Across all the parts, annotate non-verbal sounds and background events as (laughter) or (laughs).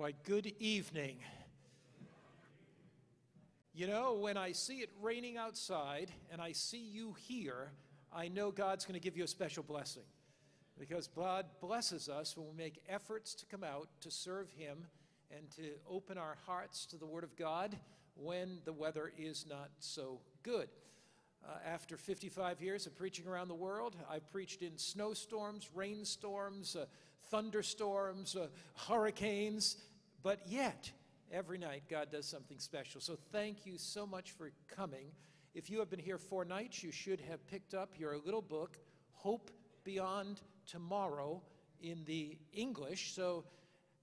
Why, good evening. You know, when I see it raining outside and I see you here, I know God's going to give you a special blessing. Because God blesses us when we make efforts to come out to serve Him and to open our hearts to the Word of God when the weather is not so good. Uh, after 55 years of preaching around the world, I've preached in snowstorms, rainstorms, uh, thunderstorms, uh, hurricanes, but yet, every night, God does something special. So thank you so much for coming. If you have been here four nights, you should have picked up your little book, Hope Beyond Tomorrow, in the English. So,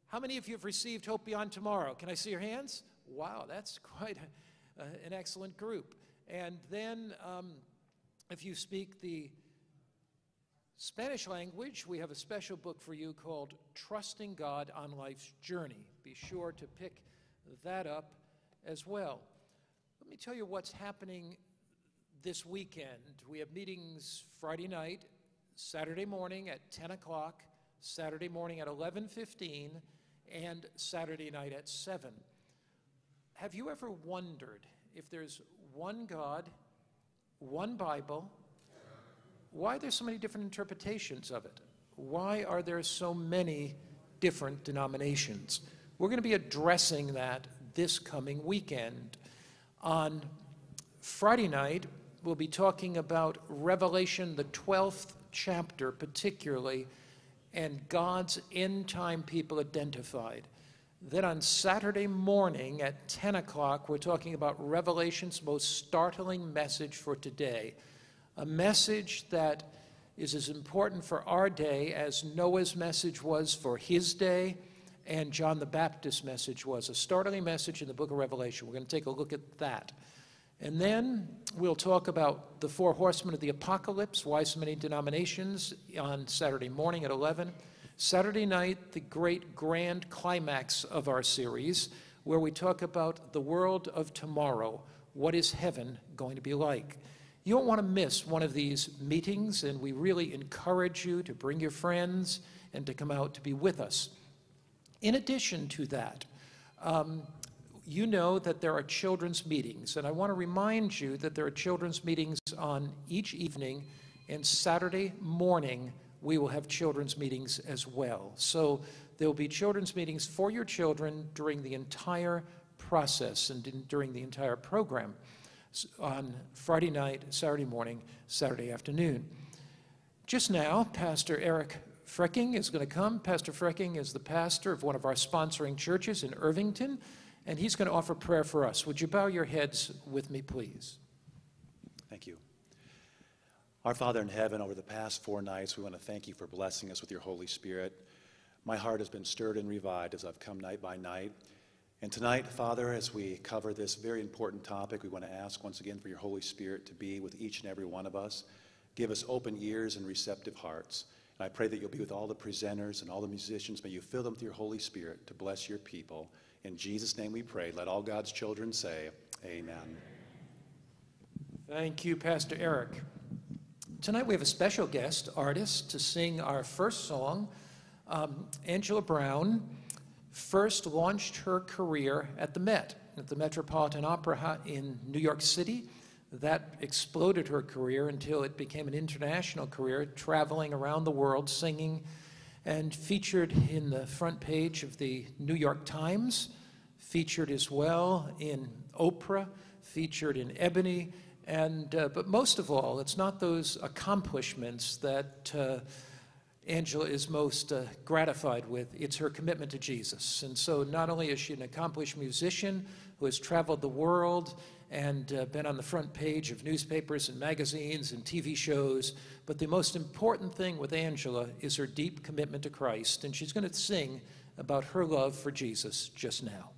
how many of you have received Hope Beyond Tomorrow? Can I see your hands? Wow, that's (laughs) quite a, uh, an excellent group. And then, um, if you speak the Spanish language, we have a special book for you called Trusting God on Life's Journey. Be sure to pick that up as well. Let me tell you what's happening this weekend. We have meetings Friday night, Saturday morning at 10 o'clock, Saturday morning at 11:15, and Saturday night at 7. Have you ever wondered if there's one God, one Bible, why are there so many different interpretations of it? Why are there so many different denominations? We're going to be addressing that this coming weekend. On Friday night, we'll be talking about Revelation, the 12th chapter, particularly, and God's end time people identified. Then on Saturday morning at 10 o'clock, we're talking about Revelation's most startling message for today a message that is as important for our day as Noah's message was for his day and John the Baptist's message was. A startling message in the book of Revelation. We're going to take a look at that. And then we'll talk about the four horsemen of the apocalypse, why so many denominations, on Saturday morning at 11. Saturday night, the great grand climax of our series, where we talk about the world of tomorrow. What is heaven going to be like? You don't want to miss one of these meetings, and we really encourage you to bring your friends and to come out to be with us. In addition to that, um, you know that there are children's meetings, and I want to remind you that there are children's meetings on each evening, and Saturday morning we will have children's meetings as well. So there will be children's meetings for your children during the entire process and during the entire program on Friday night, Saturday morning, Saturday afternoon. Just now, Pastor Eric Frecking is going to come. Pastor Frecking is the pastor of one of our sponsoring churches in Irvington, and he's going to offer prayer for us. Would you bow your heads with me, please? Thank you. Our Father in heaven, over the past four nights, we want to thank you for blessing us with your Holy Spirit. My heart has been stirred and revived as I've come night by night and tonight, Father, as we cover this very important topic, we want to ask once again for your Holy Spirit to be with each and every one of us. Give us open ears and receptive hearts. And I pray that you'll be with all the presenters and all the musicians. May you fill them with your Holy Spirit to bless your people. In Jesus' name we pray. Let all God's children say, Amen. Thank you, Pastor Eric. Tonight we have a special guest artist to sing our first song, um, Angela Brown first launched her career at the Met, at the Metropolitan Opera in New York City. That exploded her career until it became an international career, traveling around the world singing and featured in the front page of the New York Times, featured as well in Oprah, featured in Ebony, and uh, but most of all, it's not those accomplishments that uh, Angela is most uh, gratified with. It's her commitment to Jesus. And so not only is she an accomplished musician who has traveled the world and uh, been on the front page of newspapers and magazines and TV shows, but the most important thing with Angela is her deep commitment to Christ. And she's going to sing about her love for Jesus just now.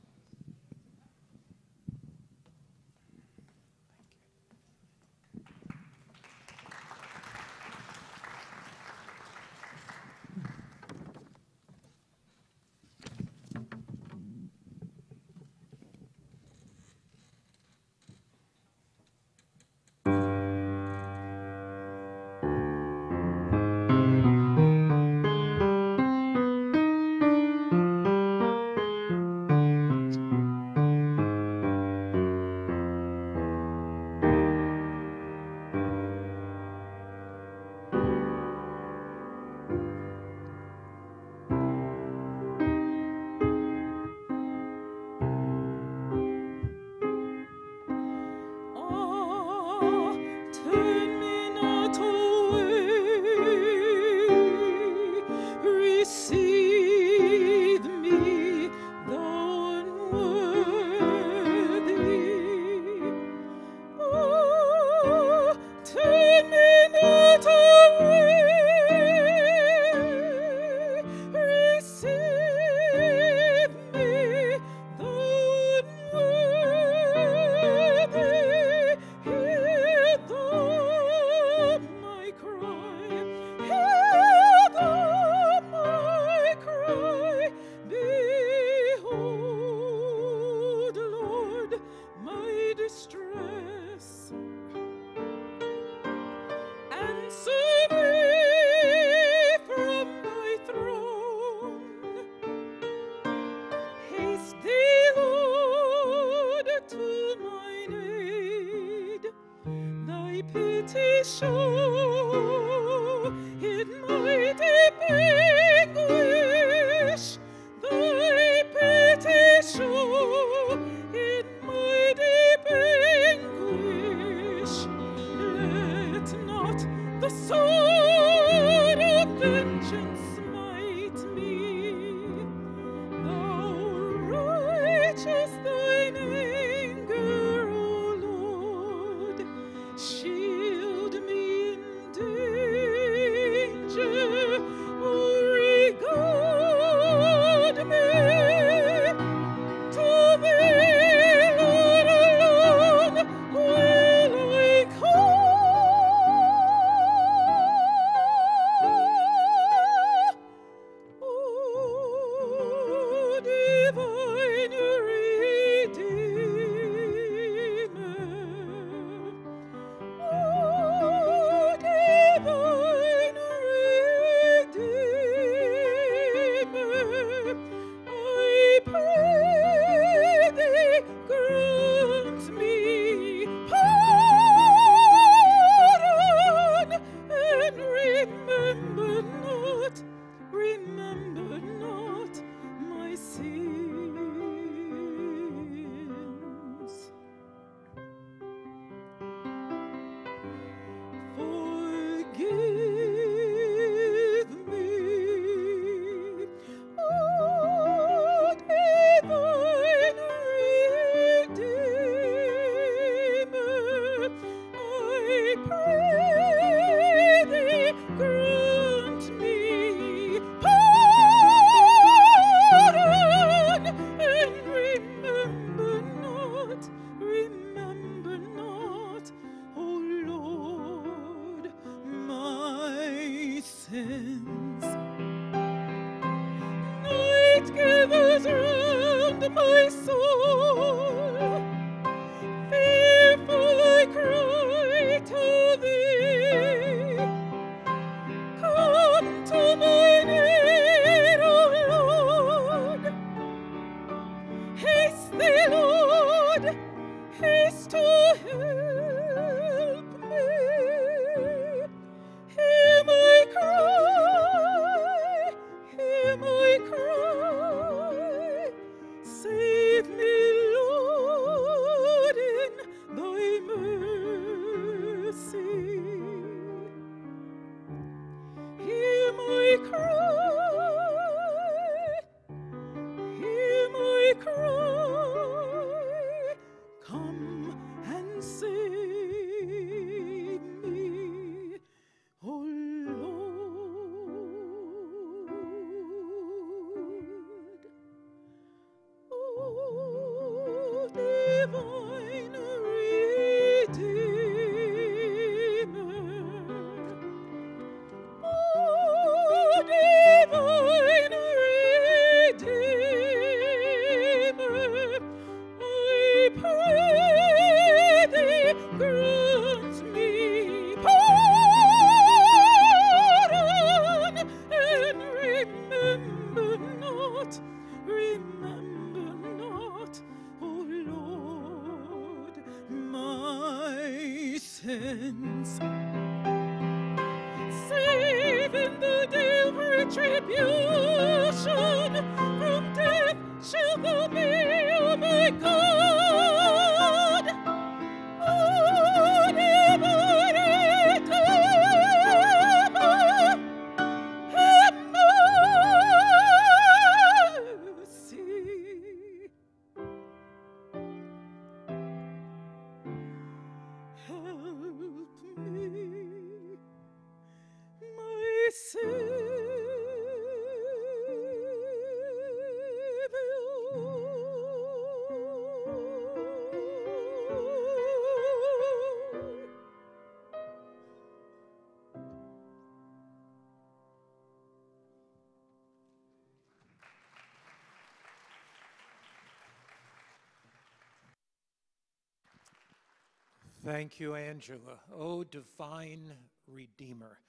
Thank you, Angela. Oh, divine Redeemer.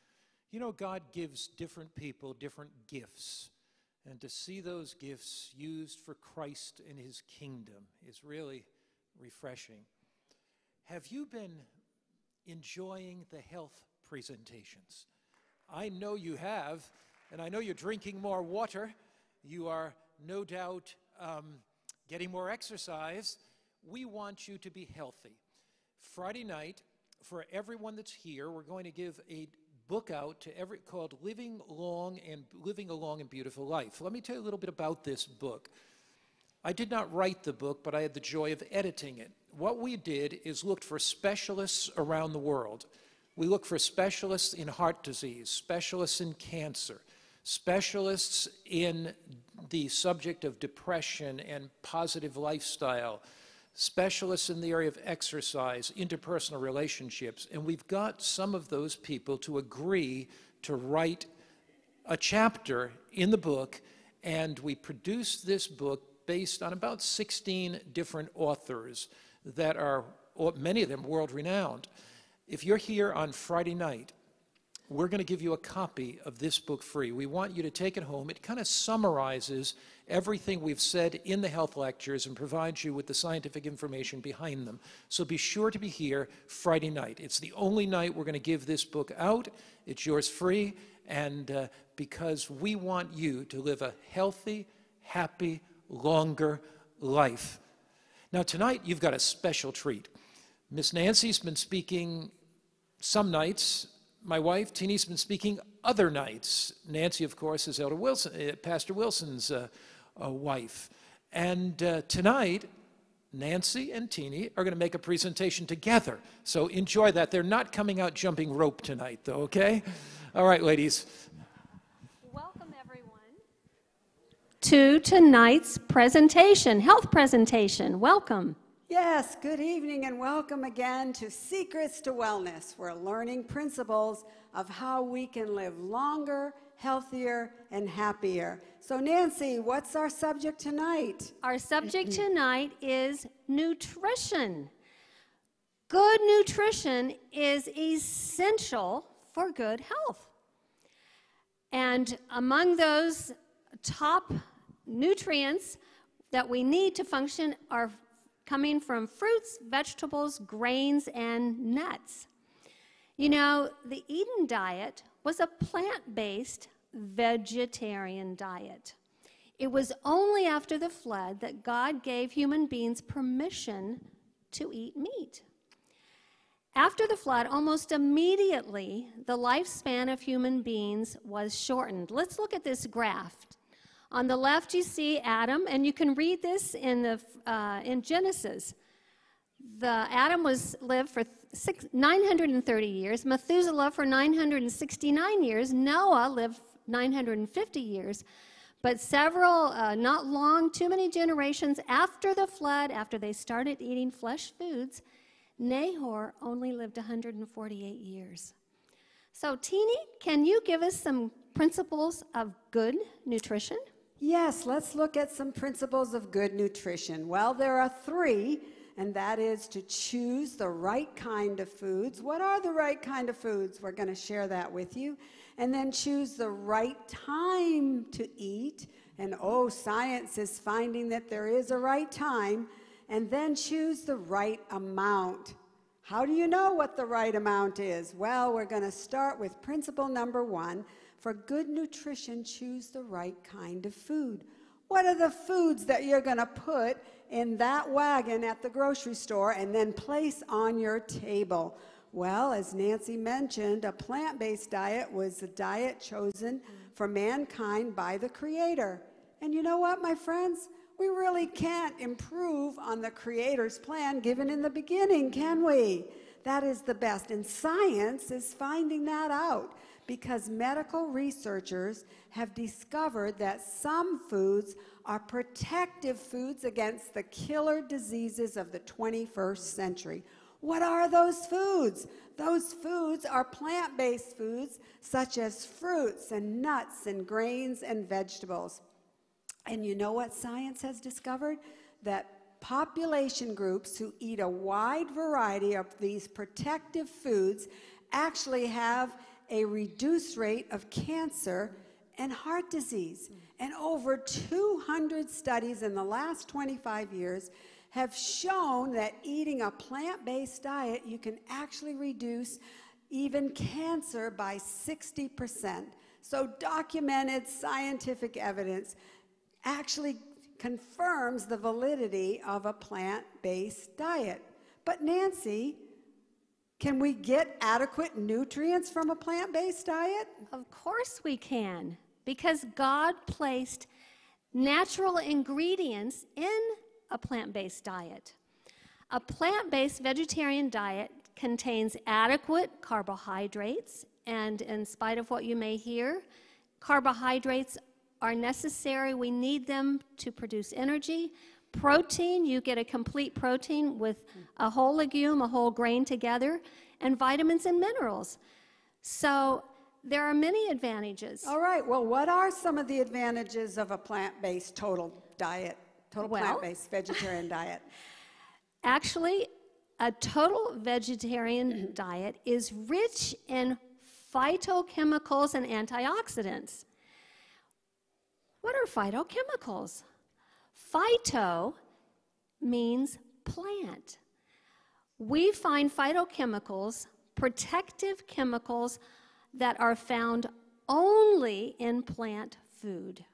You know, God gives different people different gifts, and to see those gifts used for Christ and his kingdom is really refreshing. Have you been enjoying the health presentations? I know you have, and I know you're drinking more water. You are no doubt um, getting more exercise. We want you to be healthy. Friday night, for everyone that's here, we're going to give a book out to every called Living Long and Living a Long and Beautiful Life. Let me tell you a little bit about this book. I did not write the book, but I had the joy of editing it. What we did is looked for specialists around the world. We looked for specialists in heart disease, specialists in cancer, specialists in the subject of depression and positive lifestyle, specialists in the area of exercise, interpersonal relationships, and we've got some of those people to agree to write a chapter in the book, and we produced this book based on about 16 different authors that are, many of them world renowned. If you're here on Friday night, we're going to give you a copy of this book free. We want you to take it home. It kind of summarizes everything we've said in the health lectures and provides you with the scientific information behind them. So be sure to be here Friday night. It's the only night we're going to give this book out. It's yours free, and uh, because we want you to live a healthy, happy, longer life. Now, tonight you've got a special treat. Miss Nancy's been speaking some nights. My wife, Teenie's been speaking other nights. Nancy, of course, is Elder Wilson, uh, Pastor Wilson's uh, uh, wife. And uh, tonight, Nancy and Teenie are going to make a presentation together. So enjoy that. They're not coming out jumping rope tonight, though, okay? All right, ladies. Welcome, everyone, to tonight's presentation, health presentation. Welcome. Yes, good evening and welcome again to Secrets to Wellness. We're learning principles of how we can live longer, healthier, and happier. So, Nancy, what's our subject tonight? Our subject (clears throat) tonight is nutrition. Good nutrition is essential for good health. And among those top nutrients that we need to function are coming from fruits, vegetables, grains, and nuts. You know, the Eden diet was a plant based vegetarian diet. It was only after the flood that God gave human beings permission to eat meat. After the flood, almost immediately, the lifespan of human beings was shortened. Let's look at this graph. On the left, you see Adam, and you can read this in, the, uh, in Genesis. The Adam was lived for six, 930 years, Methuselah for 969 years, Noah lived 950 years. But several, uh, not long, too many generations after the flood, after they started eating flesh foods, Nahor only lived 148 years. So, Teenie, can you give us some principles of good nutrition? Yes, let's look at some principles of good nutrition. Well, there are three, and that is to choose the right kind of foods. What are the right kind of foods? We're going to share that with you. And then choose the right time to eat. And oh, science is finding that there is a right time. And then choose the right amount. How do you know what the right amount is? Well, we're going to start with principle number one for good nutrition, choose the right kind of food. What are the foods that you're going to put in that wagon at the grocery store and then place on your table? Well, as Nancy mentioned, a plant based diet was a diet chosen for mankind by the Creator. And you know what, my friends? We really can't improve on the Creator's plan given in the beginning, can we? That is the best. And science is finding that out because medical researchers have discovered that some foods are protective foods against the killer diseases of the 21st century. What are those foods? Those foods are plant based foods such as fruits and nuts and grains and vegetables. And you know what science has discovered? That population groups who eat a wide variety of these protective foods actually have a reduced rate of cancer and heart disease. And over 200 studies in the last 25 years have shown that eating a plant based diet, you can actually reduce even cancer by 60%. So, documented scientific evidence actually confirms the validity of a plant based diet. But, Nancy, can we get adequate nutrients from a plant based diet? Of course we can, because God placed natural ingredients in a plant based diet. A plant based vegetarian diet contains adequate carbohydrates, and in spite of what you may hear, carbohydrates are necessary. We need them to produce energy. Protein, you get a complete protein with a whole legume, a whole grain together, and vitamins and minerals. So there are many advantages. All right, well, what are some of the advantages of a plant based total diet, total Well- plant based vegetarian diet? (laughs) Actually, a total vegetarian diet is rich in phytochemicals and antioxidants. What are phytochemicals? Phyto means plant. We find phytochemicals, protective chemicals that are found only in plant food.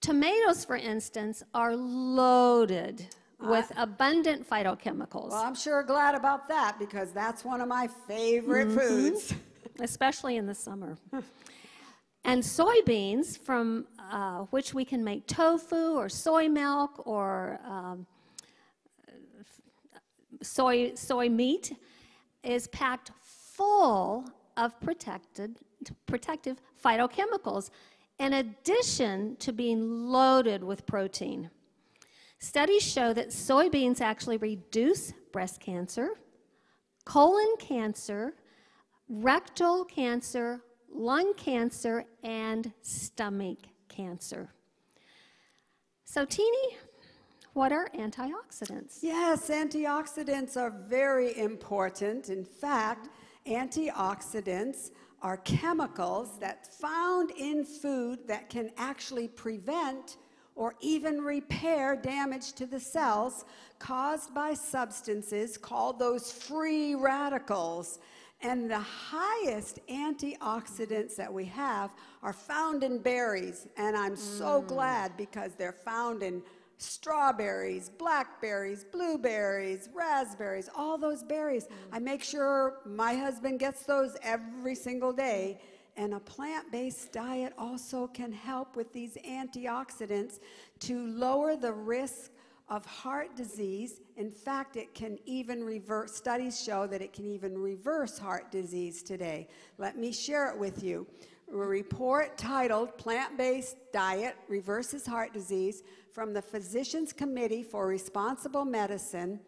Tomatoes, for instance, are loaded with abundant phytochemicals, Well, I'm sure glad about that because that's one of my favorite Mm-hmm. foods. especially in the summer. (laughs) and soybeans, from uh, which we can make tofu or soy milk or um, soy, soy meat, is packed full of protected, protective phytochemicals, in addition to being loaded with protein. Studies show that soybeans actually reduce breast cancer, colon cancer, rectal cancer, lung cancer, and stomach cancer. So, Teenie, what are antioxidants? Yes, antioxidants are very important. In fact, antioxidants are chemicals that found in food that can actually prevent or even repair damage to the cells caused by substances called those free radicals. And the highest antioxidants that we have are found in berries. And I'm so mm. glad because they're found in strawberries, blackberries, blueberries, raspberries, all those berries. Mm. I make sure my husband gets those every single day. And a plant based diet also can help with these antioxidants to lower the risk of heart disease. In fact, it can even reverse, studies show that it can even reverse heart disease today. Let me share it with you. A report titled Plant Based Diet Reverses Heart Disease from the Physicians Committee for Responsible Medicine.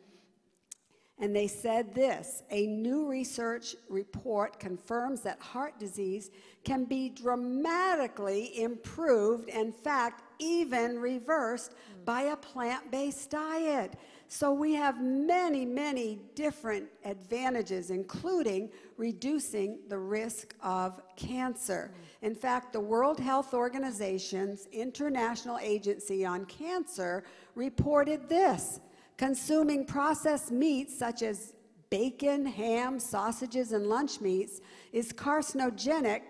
And they said this a new research report confirms that heart disease can be dramatically improved, in fact, even reversed by a plant based diet. So we have many, many different advantages, including reducing the risk of cancer. In fact, the World Health Organization's International Agency on Cancer reported this consuming processed meats such as bacon, ham, sausages, and lunch meats is carcinogenic,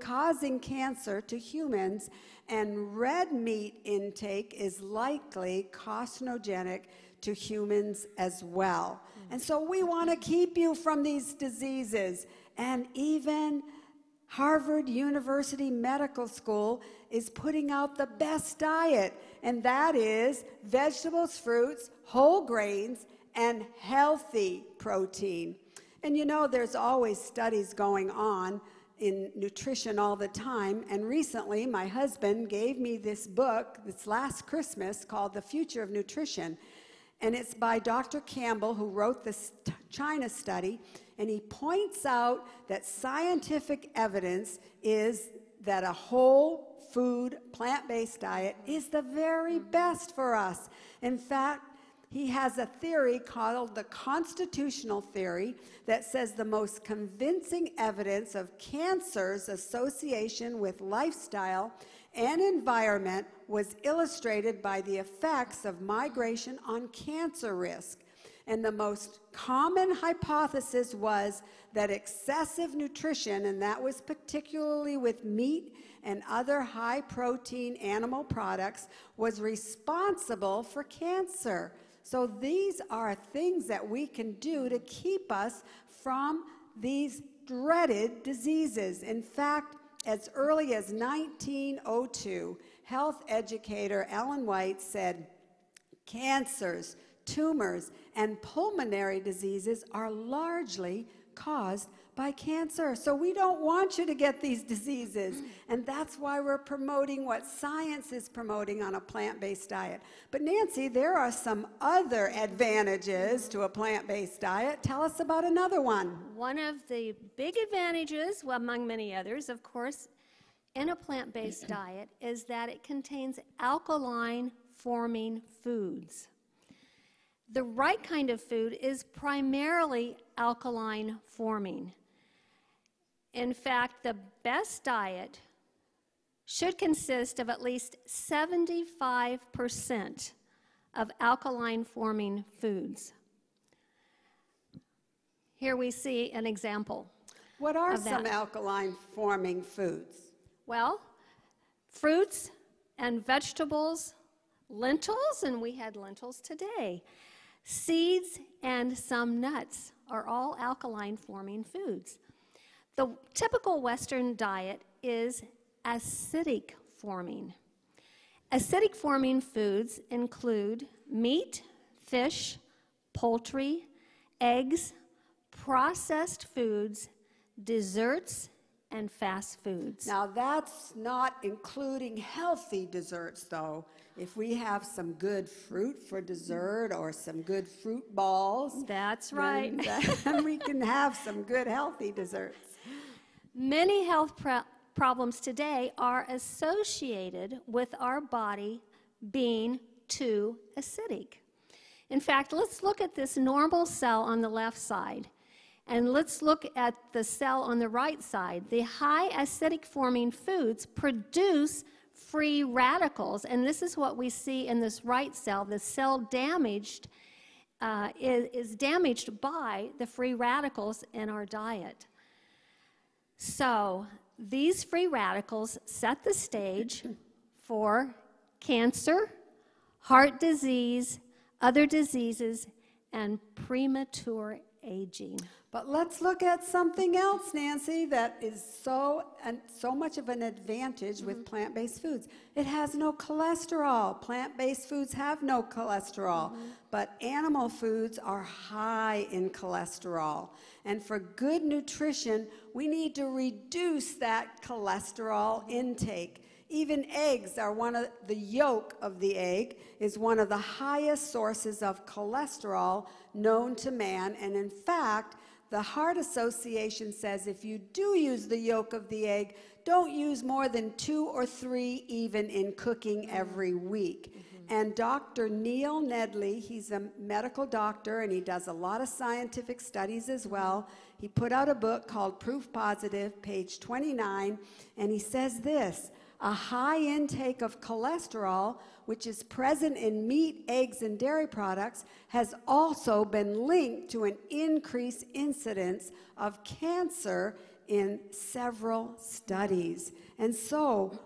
causing cancer to humans, and red meat intake is likely carcinogenic to humans as well. And so we want to keep you from these diseases. And even Harvard University Medical School is putting out the best diet, and that is vegetables, fruits, whole grains, and healthy protein. And you know, there's always studies going on in nutrition all the time. And recently, my husband gave me this book, this last Christmas, called The Future of Nutrition. And it's by Dr. Campbell, who wrote this China study. And he points out that scientific evidence is that a whole food, plant based diet is the very best for us. In fact, he has a theory called the constitutional theory that says the most convincing evidence of cancer's association with lifestyle and environment was illustrated by the effects of migration on cancer risk. And the most common hypothesis was that excessive nutrition, and that was particularly with meat and other high protein animal products, was responsible for cancer. So these are things that we can do to keep us from these dreaded diseases. In fact, as early as 1902, health educator Ellen White said, cancers, tumors, and pulmonary diseases are largely caused by cancer. So we don't want you to get these diseases. And that's why we're promoting what science is promoting on a plant based diet. But Nancy, there are some other advantages to a plant based diet. Tell us about another one. One of the big advantages, well, among many others, of course, in a plant based diet is that it contains alkaline forming foods. The right kind of food is primarily alkaline forming. In fact, the best diet should consist of at least 75% of alkaline forming foods. Here we see an example. What are some alkaline forming foods? Well, fruits and vegetables, lentils, and we had lentils today. Seeds and some nuts are all alkaline forming foods. The typical Western diet is acidic forming. Acidic forming foods include meat, fish, poultry, eggs, processed foods, desserts, and fast foods. Now, that's not including healthy desserts, though. If we have some good fruit for dessert or some good fruit balls, That's then- right. (laughs) then we can have some good healthy desserts. Many health pro- problems today are associated with our body being too acidic. In fact, let's look at this normal cell on the left side. And let's look at the cell on the right side. The high acidic forming foods produce free radicals, and this is what we see in this right cell. The cell damaged uh, is, is damaged by the free radicals in our diet. So, these free radicals set the stage for cancer, heart disease, other diseases, and premature aging. But let's look at something else, Nancy, that is so and so much of an advantage with mm-hmm. plant-based foods. It has no cholesterol. Plant-based foods have no cholesterol, mm-hmm. but animal foods are high in cholesterol. And for good nutrition, we need to reduce that cholesterol intake. Even eggs are one of the yolk of the egg is one of the highest sources of cholesterol known to man. And in fact, the Heart Association says if you do use the yolk of the egg, don't use more than two or three even in cooking every week. Mm-hmm. And Dr. Neil Nedley, he's a medical doctor and he does a lot of scientific studies as well. He put out a book called Proof Positive, page 29, and he says this a high intake of cholesterol, which is present in meat, eggs, and dairy products, has also been linked to an increased incidence of cancer in several studies. And so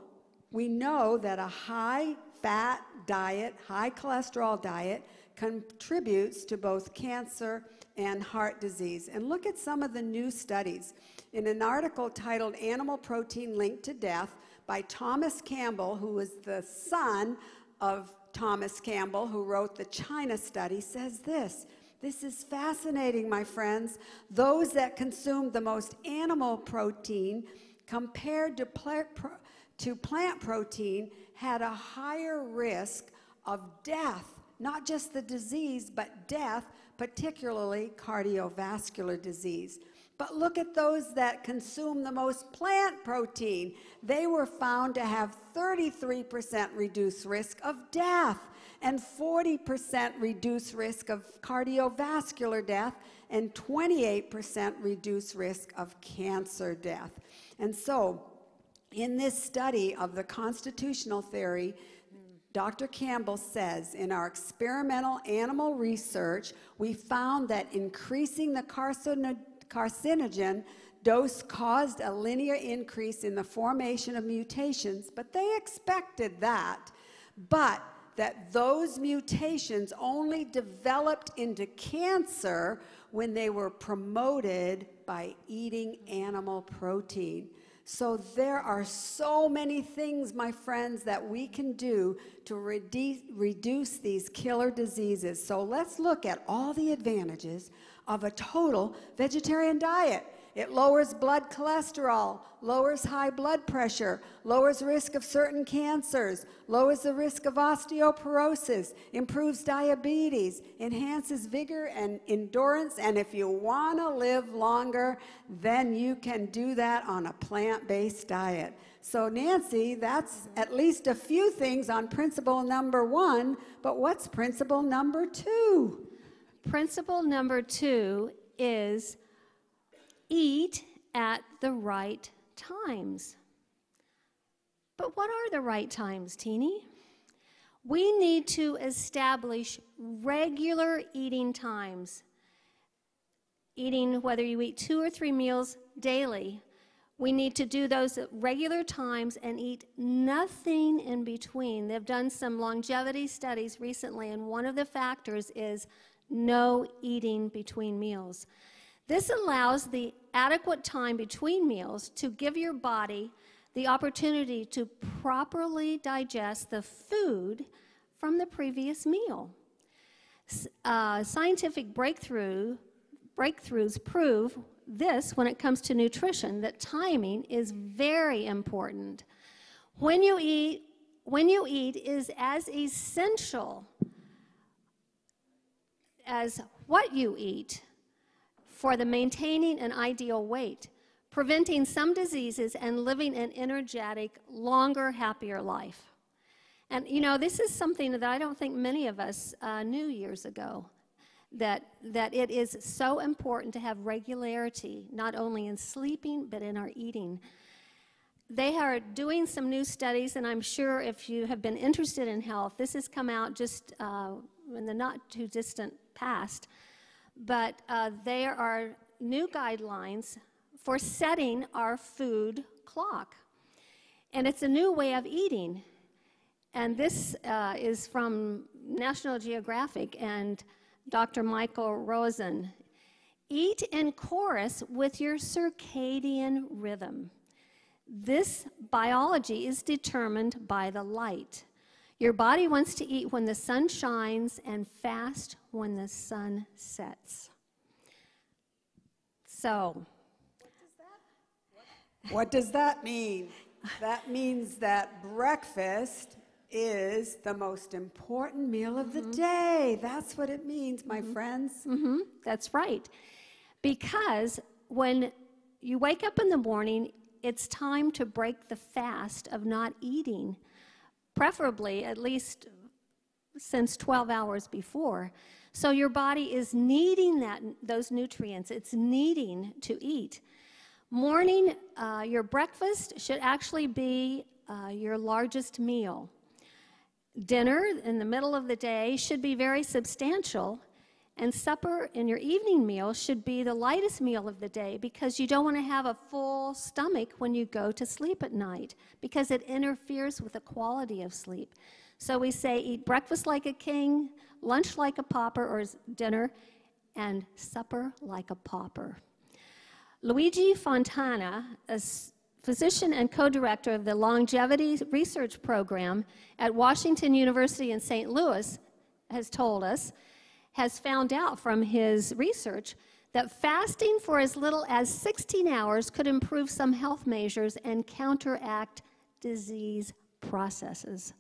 we know that a high fat diet, high cholesterol diet, contributes to both cancer and heart disease. And look at some of the new studies. In an article titled Animal Protein Linked to Death by Thomas Campbell, who was the son of Thomas Campbell, who wrote the China study, says this. This is fascinating, my friends. Those that consumed the most animal protein compared to, pla- pro- to plant protein had a higher risk of death, not just the disease, but death, particularly cardiovascular disease. But look at those that consume the most plant protein. They were found to have 33% reduced risk of death and 40% reduced risk of cardiovascular death and 28% reduced risk of cancer death. And so, In this study of the constitutional theory, Dr. Campbell says in our experimental animal research, we found that increasing the carcino- carcinogen dose caused a linear increase in the formation of mutations, but they expected that. But that those mutations only developed into cancer when they were promoted by eating animal protein. So there are so many things, my friends, that we can do to reduce, reduce these killer diseases. So let's look at all the advantages of a total vegetarian diet. It lowers blood cholesterol, lowers high blood pressure, lowers risk of certain cancers, lowers the risk of osteoporosis, improves diabetes, enhances vigor and endurance, and if you want to live longer, then you can do that on a plant-based diet. So Nancy, that's at least a few things on principle number 1, but what's principle number 2? Principle number 2 is eat at the right times. But what are the right times, Teenie? We need to establish regular eating times. Eating, whether you eat two or three meals daily, we need to do those at regular times and eat nothing in between. They've done some longevity studies recently, and one of the factors is no eating between meals. This allows the adequate time between meals to give your body the opportunity to properly digest the food from the previous meal. Uh, scientific breakthrough, breakthroughs prove this when it comes to nutrition that timing is very important. When you eat, when you eat is as essential as what you eat for the maintaining an ideal weight, preventing some diseases, and living an energetic, longer, happier life. And you know, this is something that I don't think many of us uh, knew years ago. That, that it is so important to have regularity, not only in sleeping, but in our eating. They are doing some new studies, and I'm sure if you have been interested in health, this has come out just uh, in the not too distant past but uh, there are new guidelines for setting our food clock. And it's a new way of eating. And this uh, is from National Geographic and Dr. Michael Rosen. Eat in chorus with your circadian rhythm. This biology is determined by the light. Your body wants to eat when the sun shines and fast when the sun sets. So, what does that mean? That means that breakfast is the most important meal of the mm-hmm. day. That's what it means, my mm-hmm. friends. Mm-hmm. That's right. Because when you wake up in the morning, it's time to break the fast of not eating preferably at least since 12 hours before. So your body is needing that, those nutrients, it's needing to eat. Morning, uh, your breakfast should actually be uh, your largest meal. Dinner in the middle of the day should be very substantial, and supper and your evening meal should be the lightest meal of the day because you don't want to have a full stomach when you go to sleep at night because it interferes with the quality of sleep. So we say eat breakfast like a king, lunch like a pauper or dinner, and supper like a pauper. Luigi Fontana, a physician and co director of the Longevity Research Program at Washington University in St. Louis, has told us has found out from his research that fasting for as little as 16 hours could improve some health measures and counteract disease processes.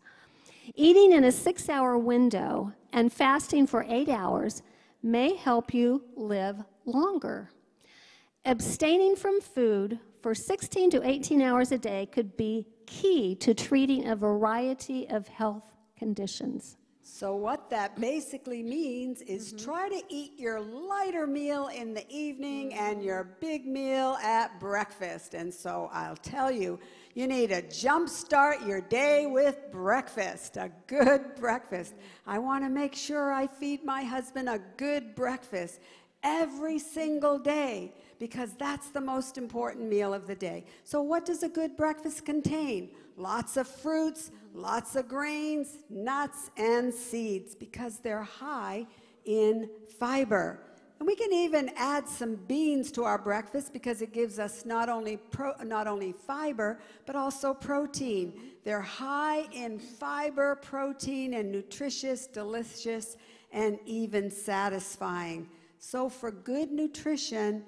Eating in a six hour window and fasting for eight hours may help you live longer. Abstaining from food for 16 to 18 hours a day could be key to treating a variety of health conditions. So, what that basically means is mm-hmm. try to eat your lighter meal in the evening and your mm-hmm. big meal at breakfast. And so, I'll tell you, you need to jumpstart your day with breakfast, a good breakfast. I want to make sure I feed my husband a good breakfast every single day because that's the most important meal of the day. So, what does a good breakfast contain? Lots of fruits, lots of grains, nuts, and seeds because they're high in fiber. And we can even add some beans to our breakfast because it gives us not only, pro, not only fiber, but also protein. They're high in fiber, protein, and nutritious, delicious, and even satisfying. So, for good nutrition,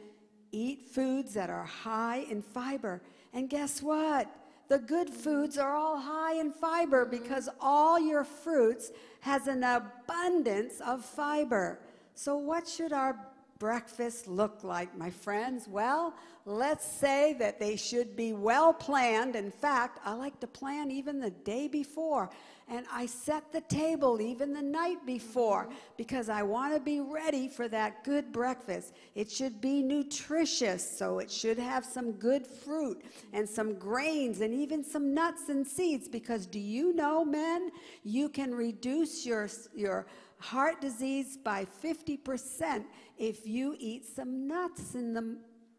eat foods that are high in fiber. And guess what? The good foods are all high in fiber because all your fruits has an abundance of fiber. So what should our breakfast look like, my friends? Well, let's say that they should be well planned. In fact, I like to plan even the day before. And I set the table even the night before because I want to be ready for that good breakfast. It should be nutritious, so it should have some good fruit and some grains and even some nuts and seeds. Because do you know, men, you can reduce your, your heart disease by 50% if you eat some nuts in the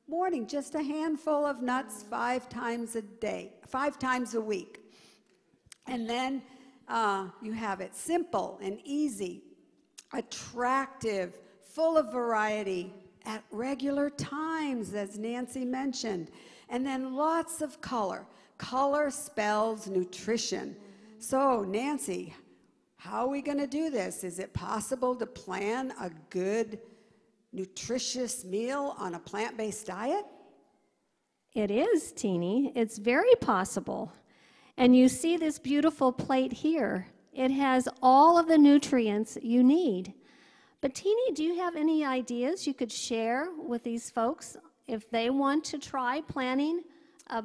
morning, just a handful of nuts five times a day, five times a week. And then uh, you have it simple and easy, attractive, full of variety at regular times, as Nancy mentioned. And then lots of color. Color spells nutrition. So, Nancy, how are we going to do this? Is it possible to plan a good, nutritious meal on a plant based diet? It is, Teenie. It's very possible. And you see this beautiful plate here. It has all of the nutrients you need. But, Teenie, do you have any ideas you could share with these folks if they want to try planning a,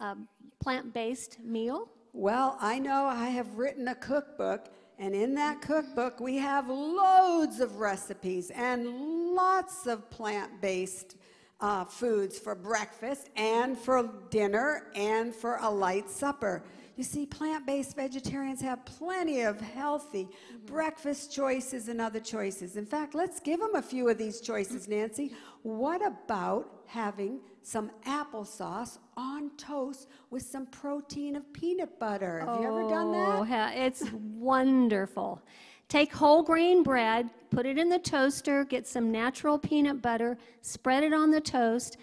a plant based meal? Well, I know I have written a cookbook, and in that cookbook, we have loads of recipes and lots of plant based uh, foods for breakfast and for dinner and for a light supper. You see, plant based vegetarians have plenty of healthy breakfast choices and other choices. In fact, let's give them a few of these choices, (laughs) Nancy. What about having some applesauce on toast with some protein of peanut butter? Have you ever done Oh, that? it's wonderful. Take whole grain bread, put it in the toaster, get some natural peanut butter, spread it on the toast.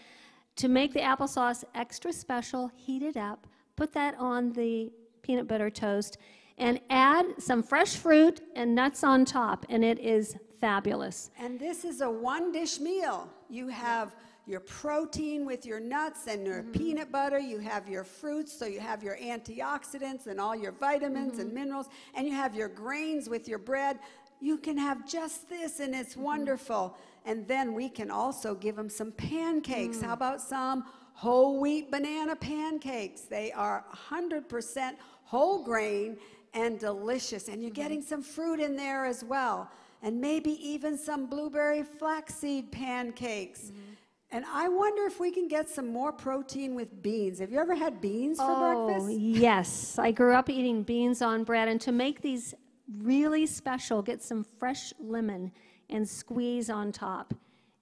To make the applesauce extra special, heat it up, put that on the peanut butter toast, and add some fresh fruit and nuts on top, and it is fabulous. And this is a one dish meal. You have your protein with your nuts and your mm-hmm. peanut butter. You have your fruits, so you have your antioxidants and all your vitamins and mm-hmm. minerals. And you have your grains with your bread. You can have just this, and it's mm-hmm. wonderful. And then we can also give them some pancakes. How mm. about some whole wheat banana pancakes? They are 100% whole grain and delicious. And you're getting some fruit in there as well. And maybe even some blueberry flaxseed pancakes. And I wonder if we can get some more protein with beans. Have you ever had beans for Oh, breakfast? yes. I grew up eating beans on bread. And to make these really special, get some fresh lemon and squeeze on top.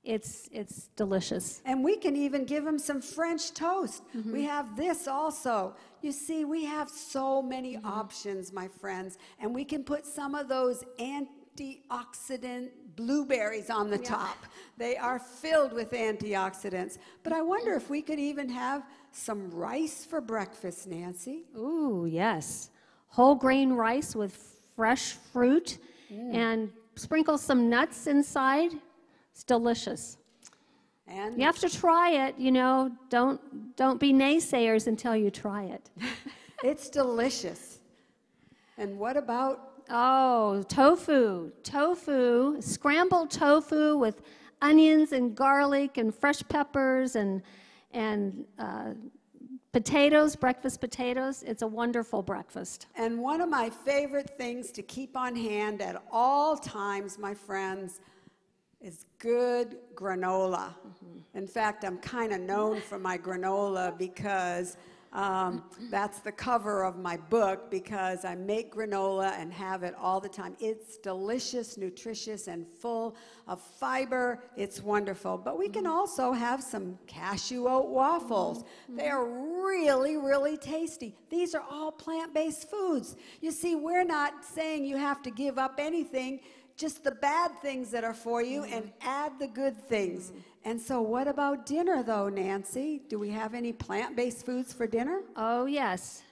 It's, it's delicious. And we can even give them some French toast. Mm-hmm. We have this also. You see, we have so many mm-hmm. options, my friends, and we can put some of those antioxidant blueberries on the top. They are filled with antioxidants. But I wonder if we could even have some rice for breakfast, Nancy. Ooh, yes. Whole grain rice with fresh fruit mm. and sprinkle some nuts inside. It's delicious. And You have to try it, you know. Don't don't be naysayers until you try it. (laughs) it's delicious. And what about Oh, tofu. Tofu, scrambled tofu with onions and garlic and fresh peppers and, and uh, potatoes, breakfast potatoes. It's a wonderful breakfast. And one of my favorite things to keep on hand at all times, my friends, is good granola. In fact, I'm kind of known for my granola because um, that's the cover of my book because I make granola and have it all the time. It's delicious, nutritious, and full of fiber. It's wonderful. But we can also have some cashew oat waffles. They are really, really tasty. These are all plant based foods. You see, we're not saying you have to give up anything just the bad things that are for you and add the good things. And so, what about dinner, though, Nancy? Do we have any plant based foods for dinner? Oh, yes.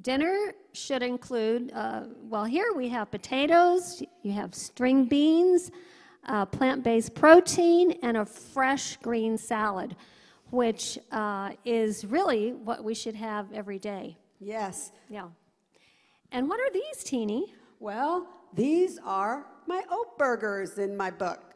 Dinner should include, uh, well, here we have potatoes, you have string beans, uh, plant based protein, and a fresh green salad, which uh, is really what we should have every day. Yes. Yeah. And what are these, Teenie? Well, these are my oat burgers in my book.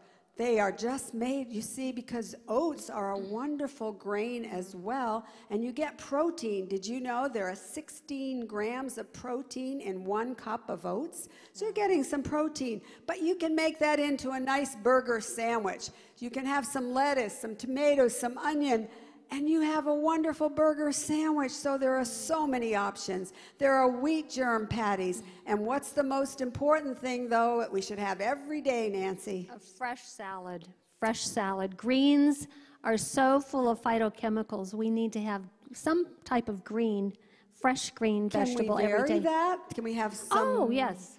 They are just made, you see, because oats are a wonderful grain as well, and you get protein. Did you know there are 16 grams of protein in one cup of oats? So you're getting some protein, but you can make that into a nice burger sandwich. You can have some lettuce, some tomatoes, some onion, and you have a wonderful burger sandwich. So there are so many options. There are wheat germ patties. And what's the most important thing, though, that we should have every day, Nancy? A fresh salad. Fresh salad. Greens are so full of phytochemicals. We need to have some type of green, fresh green Can vegetable we vary day. that? Can we have some? Oh, yes.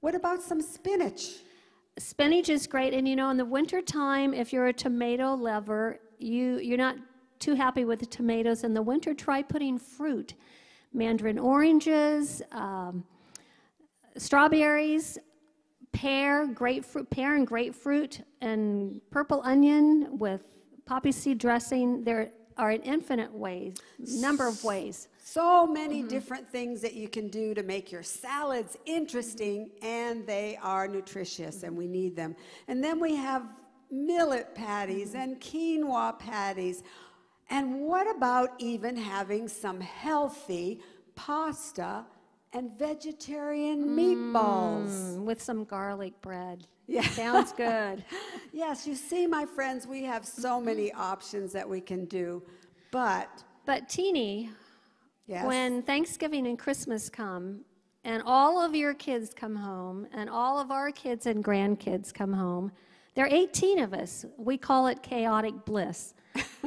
What about some spinach? Spinach is great, and you know, in the wintertime, if you're a tomato lover, you you're not too happy with the tomatoes in the winter. Try putting fruit, mandarin oranges, um, strawberries, pear, grapefruit, pear and grapefruit, and purple onion with poppy seed dressing. There are an infinite ways, number of ways. So many different things that you can do to make your salads interesting, and they are nutritious, and we need them. And then we have millet patties and quinoa patties. And what about even having some healthy pasta and vegetarian meatballs? Mm, with some garlic bread. Yeah. Sounds good. (laughs) Yes, you see, my friends, we have so many options that we can do. But, But Teenie, yes. when Thanksgiving and Christmas come, and all of your kids come home, and all of our kids and grandkids come home, there are 18 of us. We call it chaotic bliss.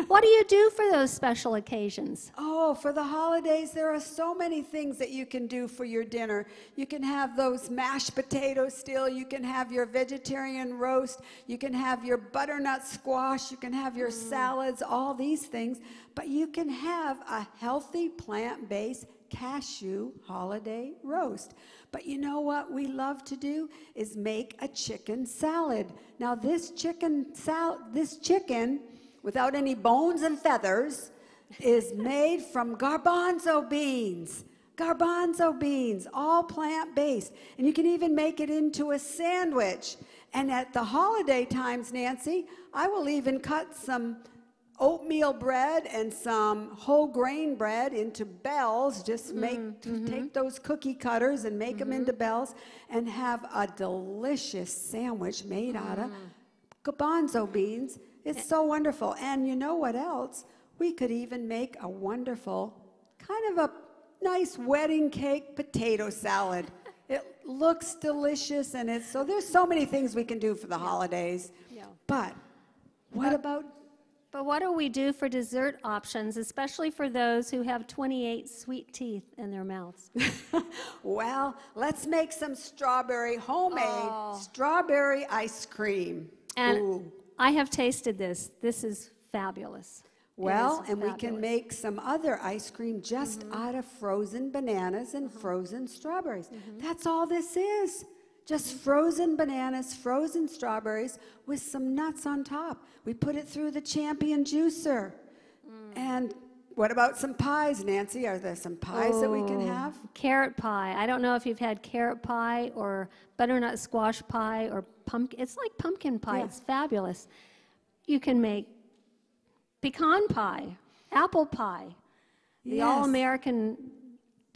What do you do for those special occasions? Oh, for the holidays, there are so many things that you can do for your dinner. You can have those mashed potatoes still. You can have your vegetarian roast. You can have your butternut squash. You can have your mm. salads, all these things. But you can have a healthy plant based cashew holiday roast. But you know what we love to do is make a chicken salad. Now this chicken sal- this chicken without any bones and feathers is made from garbanzo beans. Garbanzo beans, all plant based. And you can even make it into a sandwich. And at the holiday times, Nancy, I will even cut some oatmeal bread and some whole grain bread into bells. Just mm, make to take those cookie cutters and make them into mm-hmm. bells and have a delicious sandwich made out of mm. garbanzo beans. It's eh. so wonderful. And you know what else? We could even make a wonderful kind of a nice wedding cake potato salad. (laughs) It looks delicious and it's so there's so many things we can do for the holidays. Yeah. But what about But what do we do for dessert options, especially for those who have 28 sweet teeth in their mouths? (laughs) Well, let's make some strawberry homemade oh. strawberry ice cream. And Ooh. I have tasted this. This is fabulous. Well, and we can make some other ice cream just mm-hmm. out of frozen bananas and uh-huh. frozen strawberries. Mm-hmm. That's all this is. Just mm-hmm. frozen bananas, frozen strawberries with some nuts on top. We put it through the champion juicer. Mm. And what about some pies, Nancy? Are there some pies that we can Oh, have? Carrot pie. I don't know if you've had carrot pie or butternut squash pie or pumpkin. It's like pumpkin pie. Yeah. It's fabulous. You can make pecan pie, apple pie, the Yes. all American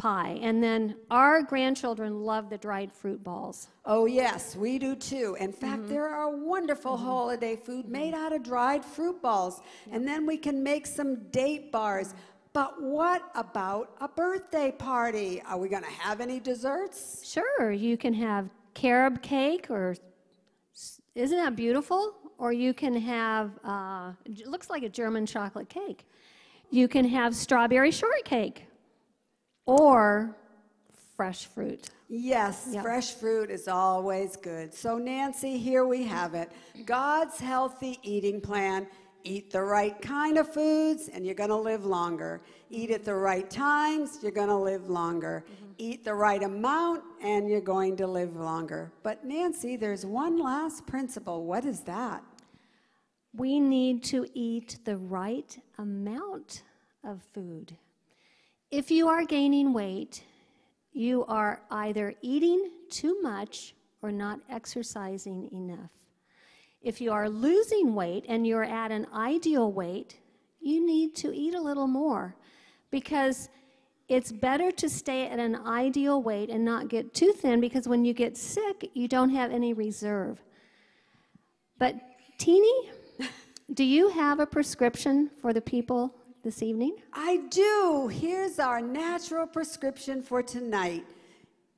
pie. And then our grandchildren love the dried fruit balls. Oh, yes, we do too. In fact, mm-hmm. there are wonderful mm-hmm. holiday food mm-hmm. made out of dried fruit balls. And then we can make some date bars. But what about a birthday party? Are we going to have any desserts? Sure, you can have carob cake, or isn't that beautiful? Or you can have, uh, it looks like a German chocolate cake. You can have strawberry shortcake, or fresh fruit. Yes, Yeah. fresh fruit is always good. So, Nancy, here we have it God's healthy eating plan. Eat the right kind of foods, and you're going to live longer. Eat at the right times, you're going to live longer. Mm-hmm. Eat the right amount, and you're going to live longer. But, Nancy, there's one last principle. What is that? We need to eat the right amount of food. If you are gaining weight, you are either eating too much or not exercising enough. If you are losing weight and you're at an ideal weight, you need to eat a little more because it's better to stay at an ideal weight and not get too thin because when you get sick, you don't have any reserve. But, Teenie, (laughs) do you have a prescription for the people this evening? I do. Here's our natural prescription for tonight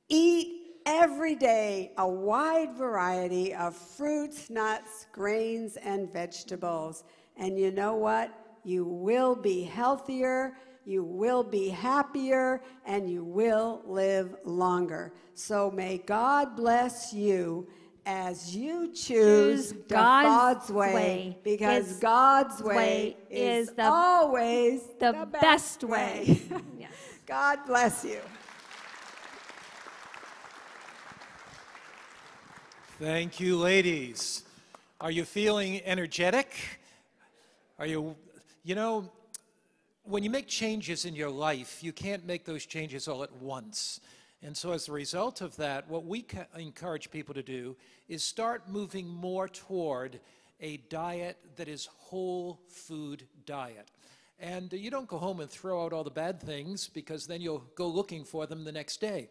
eat every day a wide variety of fruits, nuts, grains, and vegetables. And you know what? You will be healthier, you will be happier, and you will live longer. So may God bless you. As you choose Choose God's God's way, way. because God's way way is, is the- always the best way. Yes. (laughs) (laughs) God bless you. Thank you, ladies. Are you feeling energetic? Are you, you know, when you make changes in your life, you can't make those changes all at once. And so, as a result of that, what we encourage people to do is start moving more toward a diet that is whole food diet. And you don't go home and throw out all the bad things because then you'll go looking for them the next day.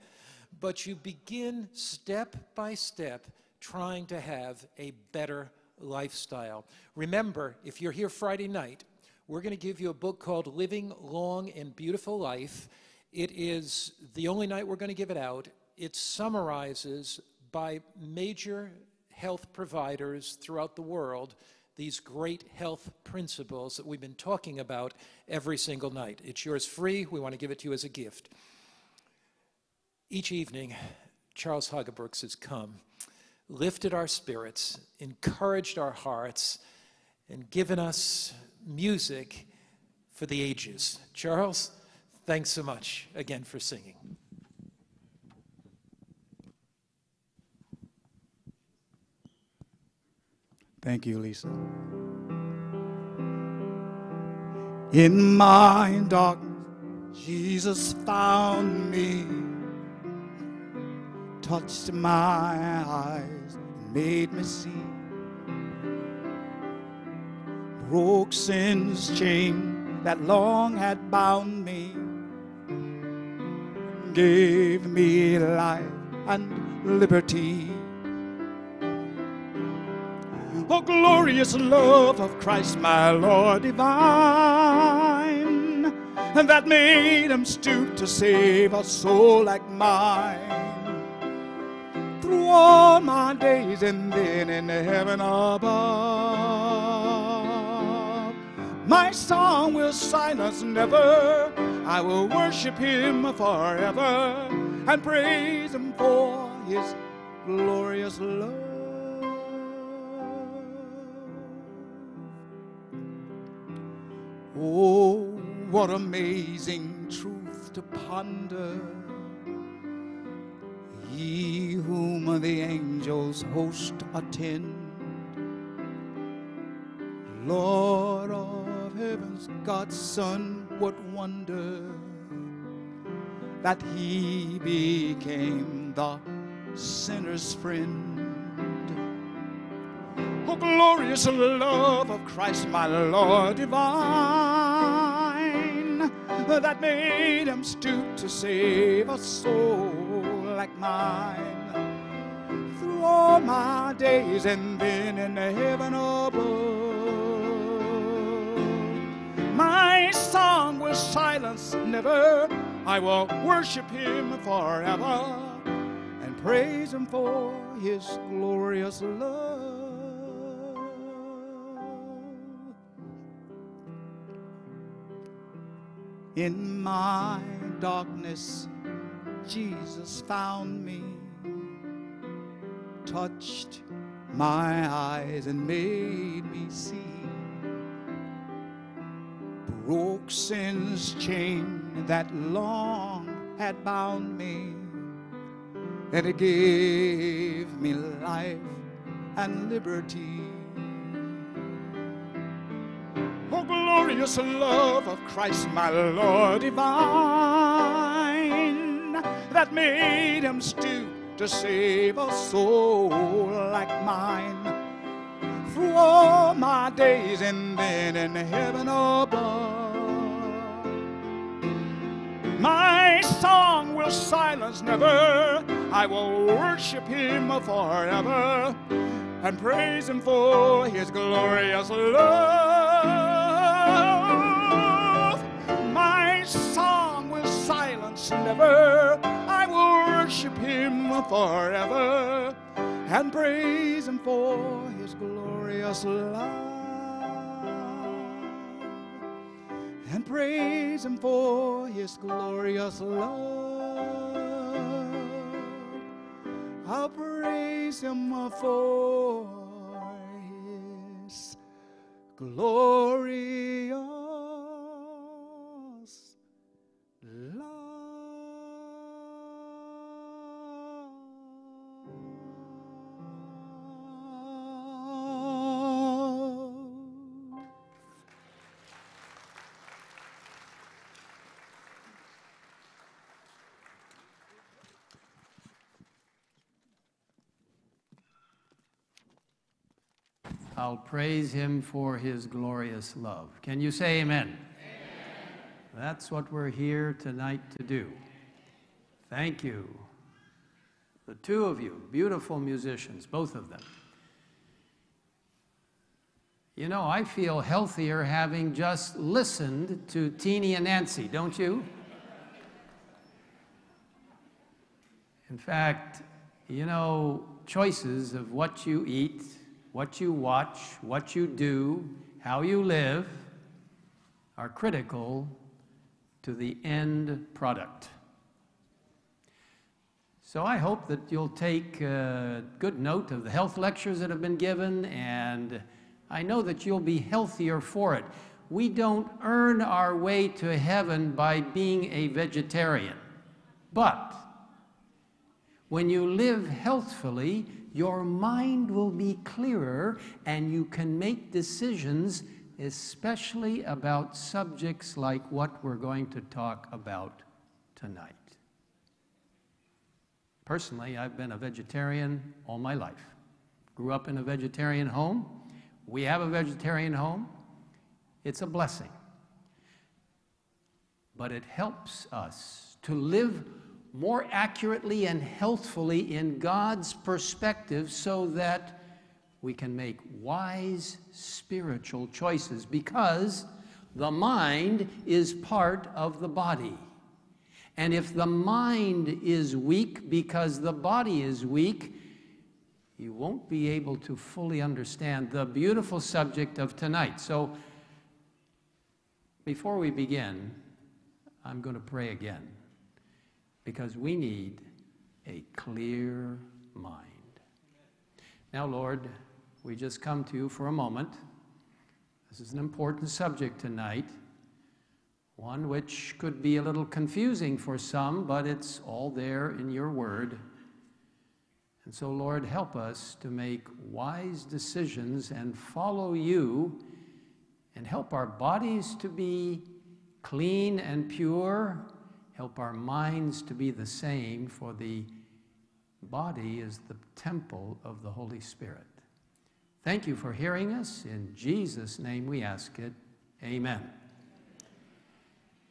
But you begin step by step trying to have a better lifestyle. Remember, if you're here Friday night, we're going to give you a book called Living Long and Beautiful Life. It is the only night we're going to give it out. It summarizes by major health providers throughout the world these great health principles that we've been talking about every single night. It's yours free. We want to give it to you as a gift. Each evening, Charles Haugabrooks has come, lifted our spirits, encouraged our hearts, and given us music for the ages. Charles, thanks so much again for singing. Thank you, Lisa. In my darkness, Jesus found me, touched my eyes, and made me see. Broke sin's chain that long had bound me, gave me life and liberty. Oh, glorious love of Christ, my Lord divine, and that made him stoop to save a soul like mine. Through all my days and then in heaven above, my song will silence never. I will worship him forever and praise him for his glorious love. Oh, what amazing truth to ponder. Ye whom the angels host attend, Lord of heavens, God's Son, what wonder that he became the sinner's friend. Oh, glorious love of Christ, my Lord divine, that made him stoop to save a soul like mine. Through all my days and then in heaven above, my song will silence never. I will worship him forever and praise him for his glorious love. In my darkness, Jesus found me, touched my eyes and made me see. Broke sin's chain that long had bound me, and it gave me life and liberty. Oh, glorious love of Christ, my Lord divine, that made him stoop to save a soul like mine. Through all my days and then in heaven above, my song will silence never. I will worship him forever and praise him for his glorious love. My song will silence never. I will worship him forever and praise him for his glorious love. And praise him for his glorious love. I'll praise him for his glorious I'll praise him for his glorious love. Can you say amen? That's what we're here tonight to do. Thank you. The two of you, beautiful musicians, both of them. You know, I feel healthier having just listened to Teenie and Nancy, don't you? In fact, you know, choices of what you eat, what you watch, what you do, how you live are critical to the end product. So I hope that you'll take uh, good note of the health lectures that have been given, and I know that you'll be healthier for it. We don't earn our way to heaven by being a vegetarian, but when you live healthfully, your mind will be clearer and you can make decisions, especially about subjects like what we're going to talk about tonight. Personally, I've been a vegetarian all my life. Grew up in a vegetarian home. We have a vegetarian home. It's a blessing. But it helps us to live more accurately and healthfully in God's perspective so that we can make wise spiritual choices because the mind is part of the body. And if the mind is weak because the body is weak, you won't be able to fully understand the beautiful subject of tonight. So, before we begin, I'm going to pray again because we need a clear mind. Now, Lord, we just come to you for a moment. This is an important subject tonight, one which could be a little confusing for some, but it's all there in your word. And so, Lord, help us to make wise decisions and follow you, and help our bodies to be clean and pure Help our minds to be the same, for the body is the temple of the Holy Spirit. Thank you for hearing us. In Jesus' name we ask it. Amen.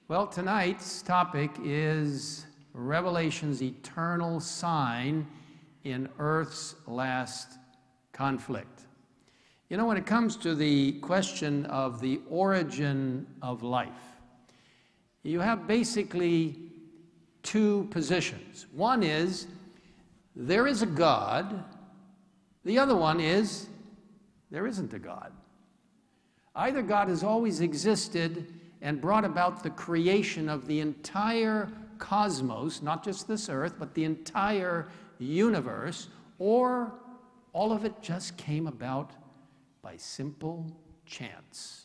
Well, tonight's topic is Revelation's eternal sign in Earth's last conflict. You know, when it comes to the question of the origin of life, you have basically two positions. One is there is a God, the other one is there isn't a God. Either God has always existed and brought about the creation of the entire cosmos, not just this earth, but the entire universe, or all of it just came about by simple chance.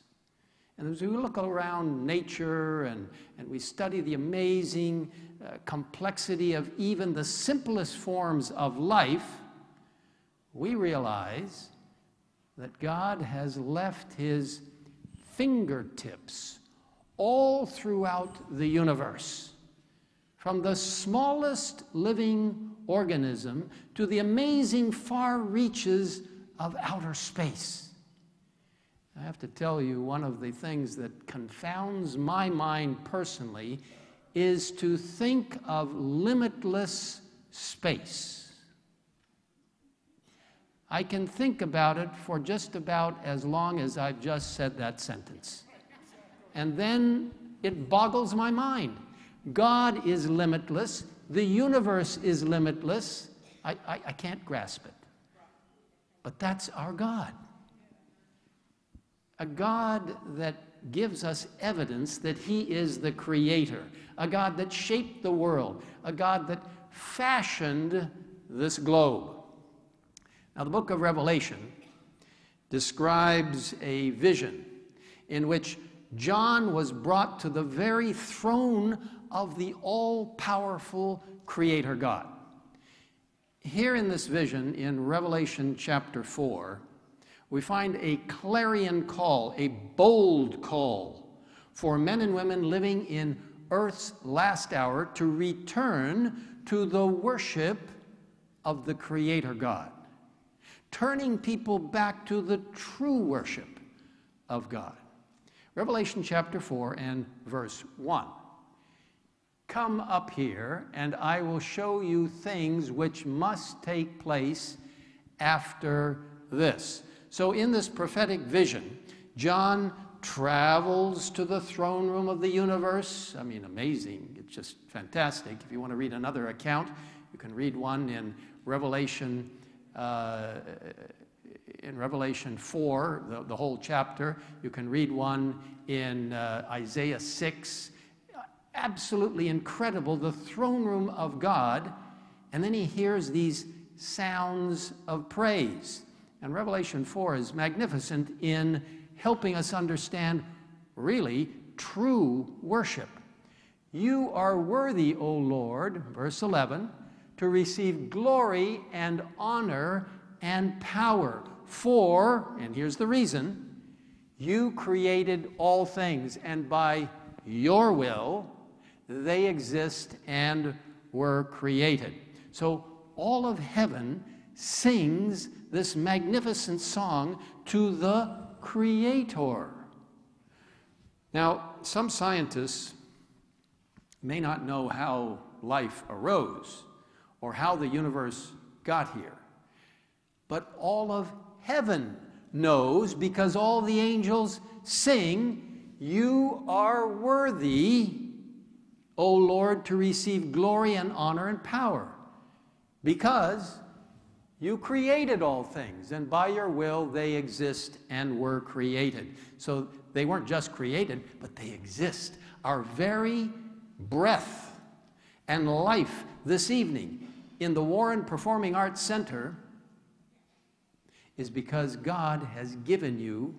And as we look around nature and, and we study the amazing uh, complexity of even the simplest forms of life, we realize that God has left his fingertips all throughout the universe, from the smallest living organism to the amazing far reaches of outer space. I have to tell you, one of the things that confounds my mind personally is to think of limitless space. I can think about it for just about as long as I've just said that sentence. And then it boggles my mind. God is limitless, the universe is limitless. I, I, I can't grasp it. But that's our God. A God that gives us evidence that He is the Creator, a God that shaped the world, a God that fashioned this globe. Now, the book of Revelation describes a vision in which John was brought to the very throne of the all powerful Creator God. Here in this vision, in Revelation chapter 4, we find a clarion call, a bold call for men and women living in earth's last hour to return to the worship of the Creator God turning people back to the true worship of God. Revelation chapter 4 and verse 1. Come up here, and I will show you things which must take place after this. So, in this prophetic vision, John travels to the throne room of the universe. I mean, amazing. It's just fantastic. If you want to read another account, you can read one in Revelation uh, in Revelation 4, the, the, whole chapter. You can read one in uh, Isaiah 6. Absolutely incredible, the throne room of God. And then he hears these sounds of praise. And Revelation 4 is magnificent in helping us understand really true worship. You are worthy, O Lord, verse 11, to receive glory and honor and power. For, and here's the reason, you created all things, and by your will they exist and were created. So all of heaven sings this magnificent song to the Creator. Now, some scientists may not know how life arose or how the universe got here. But all of heaven knows because all the angels sing, You are worthy, O Lord, to receive glory and honor and power, because you created all things, and by your will they exist and were created. So they weren't just created, but they exist. Our very breath and life this evening in the Warren Performing Arts Center is because God has given you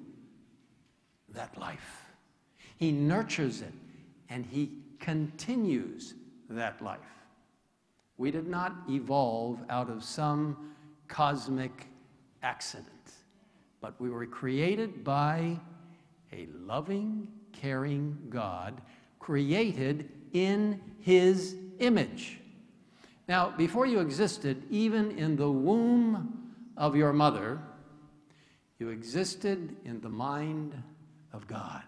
that life. He nurtures it and He continues that life. We did not evolve out of some cosmic accident, but we were created by a loving, caring God, created in His image. Now, before you existed, even in the womb of your mother, you existed in the mind of God.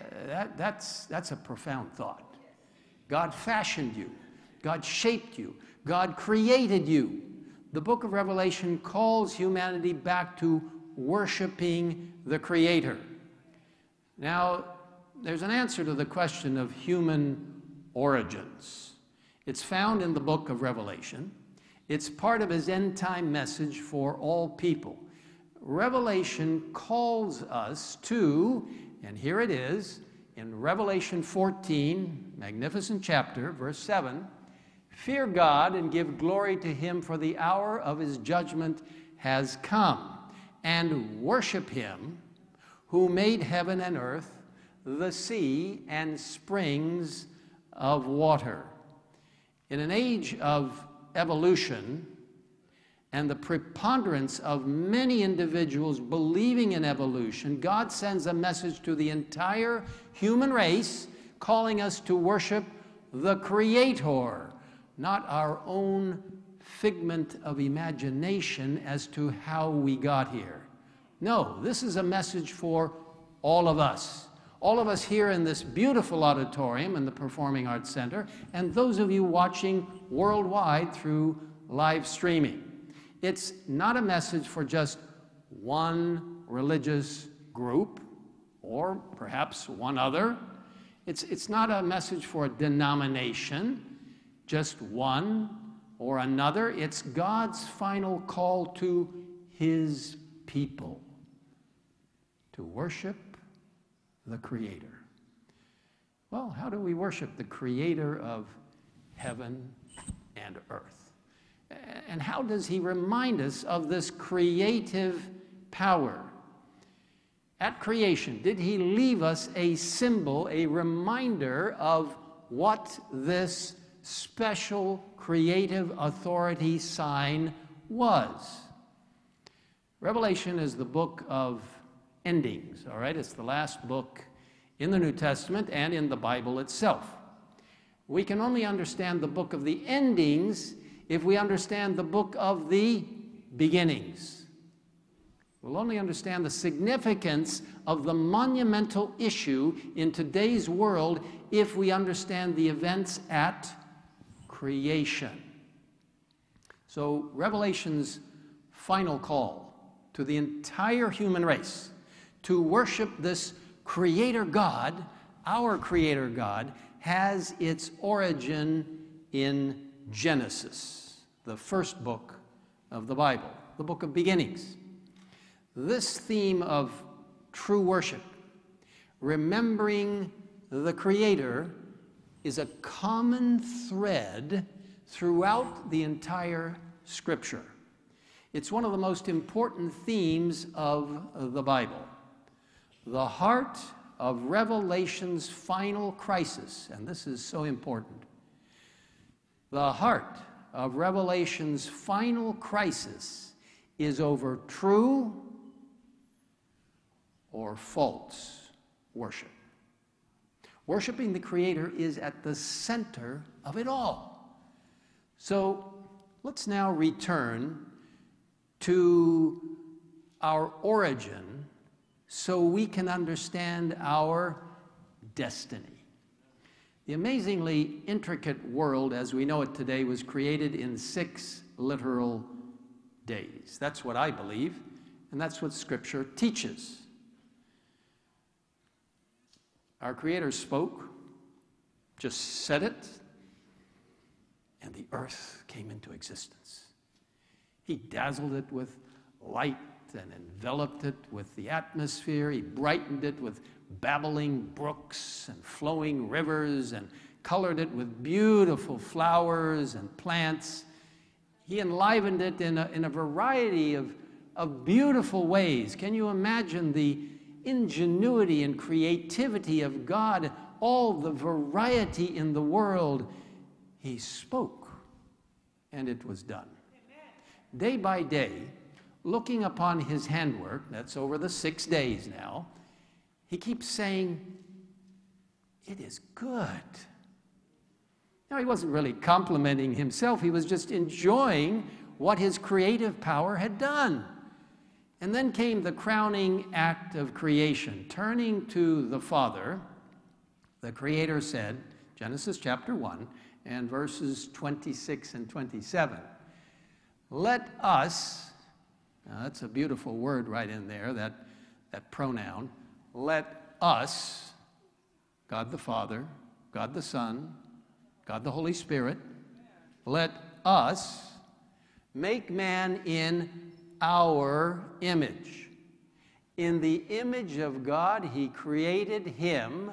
Uh, that, that's, that's a profound thought. God fashioned you, God shaped you, God created you. The book of Revelation calls humanity back to worshiping the Creator. Now, there's an answer to the question of human origins. It's found in the book of Revelation. It's part of his end time message for all people. Revelation calls us to, and here it is in Revelation 14, magnificent chapter, verse 7 Fear God and give glory to him, for the hour of his judgment has come, and worship him who made heaven and earth, the sea, and springs of water. In an age of evolution and the preponderance of many individuals believing in evolution, God sends a message to the entire human race calling us to worship the Creator, not our own figment of imagination as to how we got here. No, this is a message for all of us. All of us here in this beautiful auditorium in the Performing Arts Center, and those of you watching worldwide through live streaming. It's not a message for just one religious group or perhaps one other. It's, it's not a message for a denomination, just one or another. It's God's final call to His people to worship the Creator. Well, how do we worship the Creator of heaven and earth? And how does He remind us of this creative power? At creation, did He leave us a symbol, a reminder of what this special creative authority sign was? Revelation is the book of endings, all right? It's the last book in the New Testament and in the Bible itself. We can only understand the book of the endings if we understand the book of the beginnings. We'll only understand the significance of the monumental issue in today's world if we understand the events at creation. So, Revelation's final call to the entire human race to worship this Creator God, our Creator God, has its origin in Genesis, the first book of the Bible, the book of beginnings. This theme of true worship, remembering the Creator, is a common thread throughout the entire Scripture. It's one of the most important themes of the Bible. The heart of Revelation's final crisis, and this is so important. The heart of Revelation's final crisis is over true or false worship. Worshiping the Creator is at the center of it all. So let's now return to our origin so we can understand our destiny. The amazingly intricate world as we know it today was created in six literal days. That's what I believe, and that's what Scripture teaches. Our Creator spoke, just said it, and the earth came into existence. He dazzled it with light and enveloped it with the atmosphere. He brightened it with babbling brooks and flowing rivers and colored it with beautiful flowers and plants. He enlivened it in a, in a variety of, of beautiful ways. Can you imagine the ingenuity and creativity of God, all the variety in the world? He spoke, and it was done. Amen. Day by day, looking upon his handwork, that's over the six days now, he keeps saying, It is good. Now, he wasn't really complimenting himself, he was just enjoying what his creative power had done. And then came the crowning act of creation, turning to the Father The Creator said, Genesis chapter 1 and verses 26 and 27, let us, that's a beautiful word right in there, that, that pronoun, let us, God the Father, God the Son, God the Holy Spirit, let us make man in our image. In the image of God, He created him.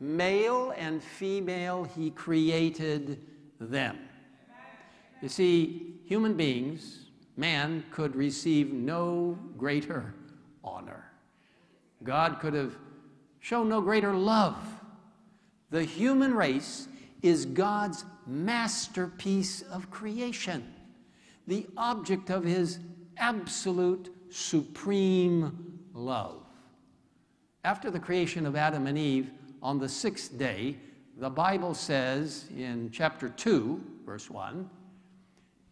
Male and female, He created them. You see, human beings, man could receive no greater honor. God could have shown no greater love. The human race is God's masterpiece of creation, the object of His absolute supreme love. After the creation of Adam and Eve, on the sixth day, the Bible says in chapter 2, verse 1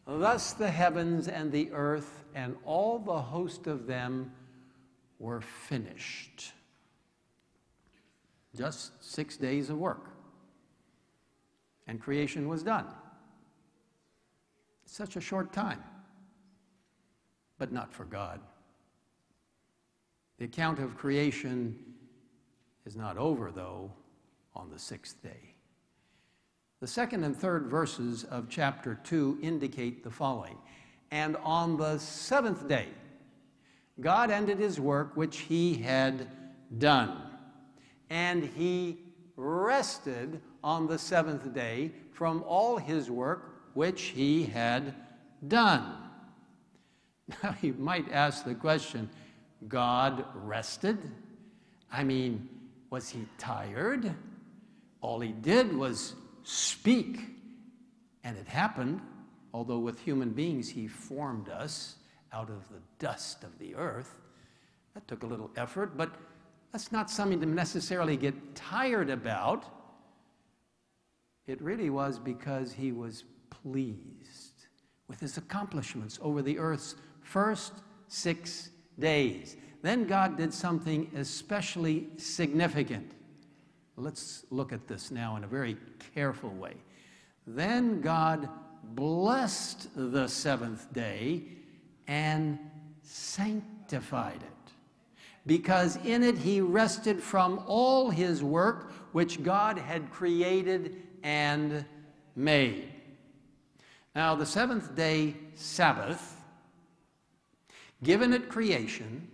Thus the heavens and the earth and all the host of them were finished. Just six days of work. And creation was done. Such a short time, but not for God. The account of creation is not over, though, on the sixth day. The second and third verses of chapter 2 indicate the following And on the seventh day, God ended his work which he had done, and he rested on the seventh day from all his work which he had done. Now, you might ask the question God rested? I mean, was he tired? All he did was speak, and it happened, although with human beings he formed us out of the dust of the earth. That took a little effort, but that's not something to necessarily get tired about. It really was because he was pleased with his accomplishments over the earth's first six days. Then God did something especially significant. Let's look at this now in a very careful way. Then God blessed the seventh day and sanctified it, because in it he rested from all his work which God had created and made. Now, the seventh day Sabbath, given at creation,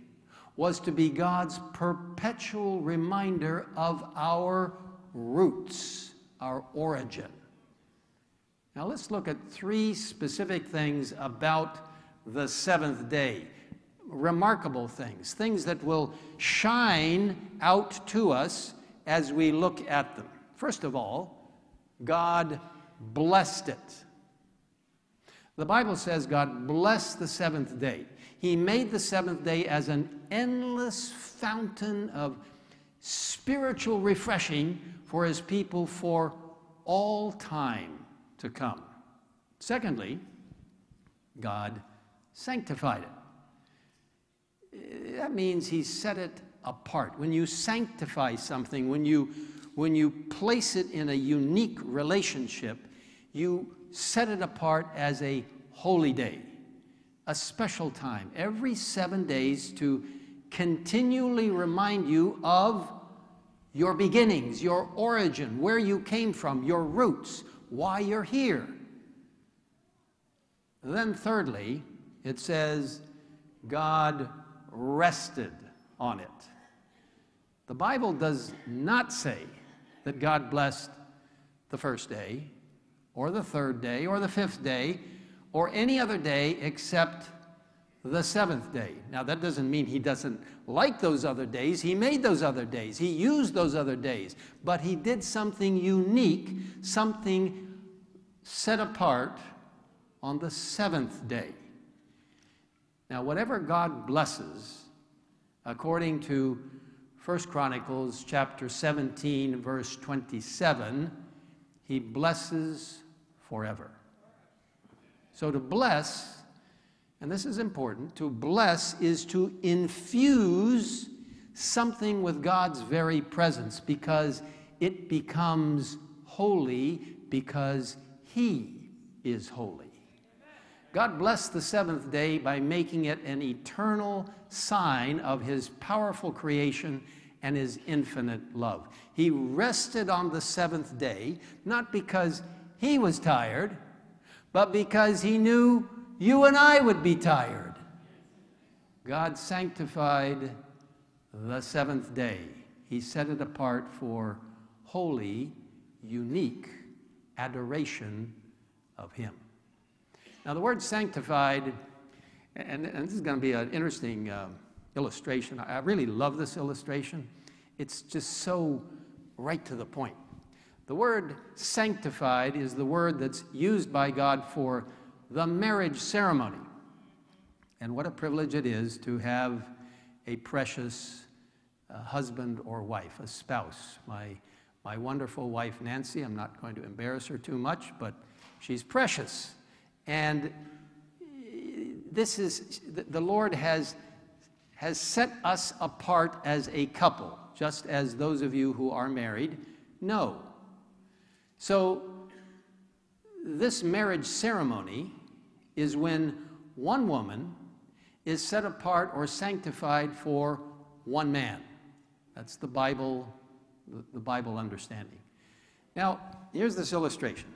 was to be God's perpetual reminder of our roots, our origin. Now let's look at three specific things about the seventh day. Remarkable things, things that will shine out to us as we look at them. First of all, God blessed it. The Bible says God blessed the seventh day. He made the seventh day as an endless fountain of spiritual refreshing for his people for all time to come. Secondly, God sanctified it. That means he set it apart. When you sanctify something, when you, when you place it in a unique relationship, you set it apart as a holy day a special time every seven days to continually remind you of your beginnings, your origin, where you came from, your roots, why you're here. Then, thirdly, it says, God rested on it. The Bible does not say that God blessed the first day, or the third day, or the fifth day, or any other day except the seventh day. Now, that doesn't mean he doesn't like those other days. He made those other days, he used those other days, but he did something unique, something set apart on the seventh day. Now, whatever God blesses, according to 1 Chronicles chapter 17, verse 27, he blesses forever. So to bless, and this is important, to bless is to infuse something with God's very presence because it becomes holy because He is holy. God blessed the seventh day by making it an eternal sign of His powerful creation and His infinite love. He rested on the seventh day, not because He was tired, but because He knew you and I would be tired. God sanctified the seventh day. He set it apart for holy, unique adoration of Him. Now, the word sanctified, and, and this is going to be an interesting um, illustration. I really love this illustration. It's just so right to the point. The word sanctified is the word that's used by God for the marriage ceremony. And what a privilege it is to have a precious uh, husband or wife, a spouse. My, my wonderful wife, Nancy, I'm not going to embarrass her too much, but she's precious. And this is, the Lord has, has set us apart as a couple, just as those of you who are married know. So, this marriage ceremony is when one woman is set apart or sanctified for one man. That's the Bible, the, Bible understanding. Now, here's this illustration,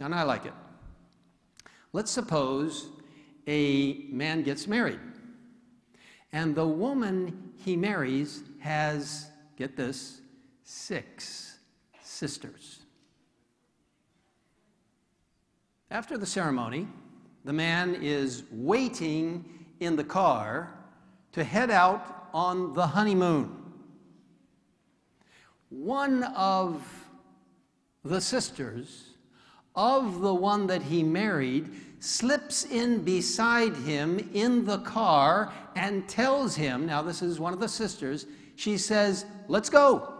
and I like it. Let's suppose a man gets married, and the woman he marries has, get this, six sisters. After the ceremony, the man is waiting in the car to head out on the honeymoon. One of the sisters of the one that he married slips in beside him in the car and tells him, now this is one of the sisters, she says, Let's go.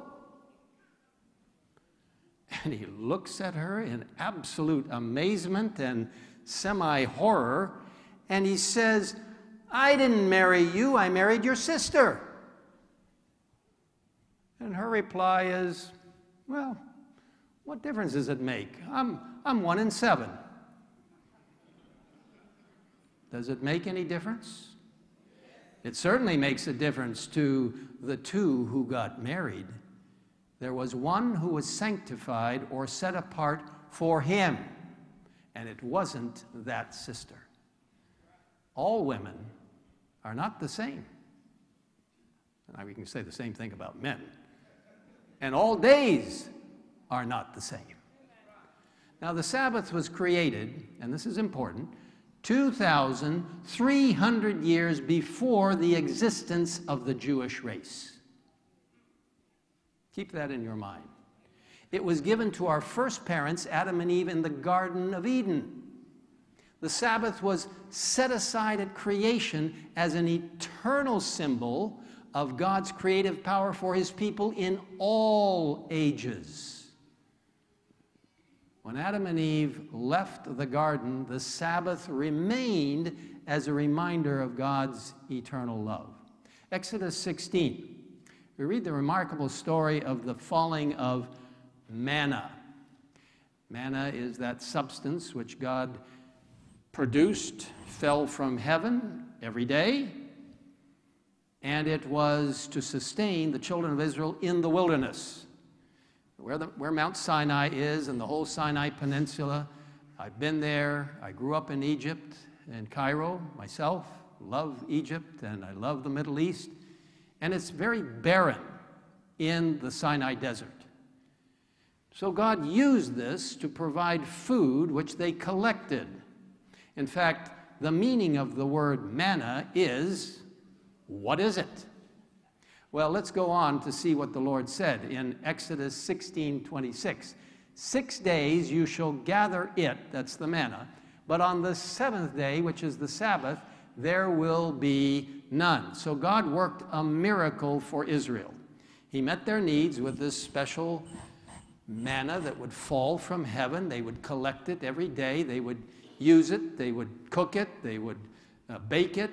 And he looks at her in absolute amazement and semi horror, and he says, I didn't marry you, I married your sister. And her reply is, Well, what difference does it make? I'm, I'm one in seven. Does it make any difference? It certainly makes a difference to the two who got married. There was one who was sanctified or set apart for him, and it wasn't that sister. All women are not the same. We can say the same thing about men. And all days are not the same. Now, the Sabbath was created, and this is important, 2,300 years before the existence of the Jewish race. Keep that in your mind. It was given to our first parents, Adam and Eve, in the Garden of Eden. The Sabbath was set aside at creation as an eternal symbol of God's creative power for his people in all ages. When Adam and Eve left the garden, the Sabbath remained as a reminder of God's eternal love. Exodus 16, we read the remarkable story of the falling of manna. Manna is that substance which God produced, fell from heaven every day, and it was to sustain the children of Israel in the wilderness where, the, where Mount Sinai is and the whole Sinai Peninsula. I've been there. I grew up in Egypt and Cairo myself. Love Egypt and I love the Middle East. And it's very barren in the Sinai Desert. So God used this to provide food which they collected. In fact, the meaning of the word manna is what is it? Well, let's go on to see what the Lord said in Exodus 16 26. Six days you shall gather it, that's the manna, but on the seventh day, which is the Sabbath, there will be none. So God worked a miracle for Israel. He met their needs with this special manna that would fall from heaven. They would collect it every day, they would use it, they would cook it, they would uh, bake it,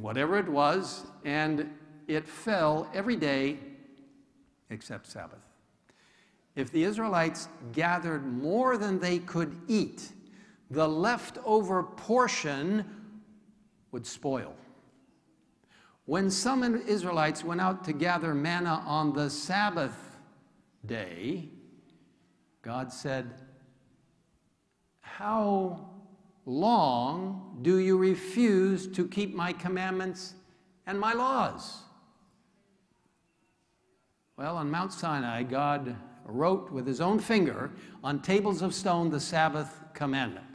whatever it was, and it fell every day except Sabbath. if the Israelites gathered more than they could eat, the leftover portion would spoil. When some Israelites went out to gather manna on the Sabbath day, God said, How long do you refuse to keep my commandments and my laws? Well, on Mount Sinai, God wrote with his own finger on tables of stone the Sabbath commandment.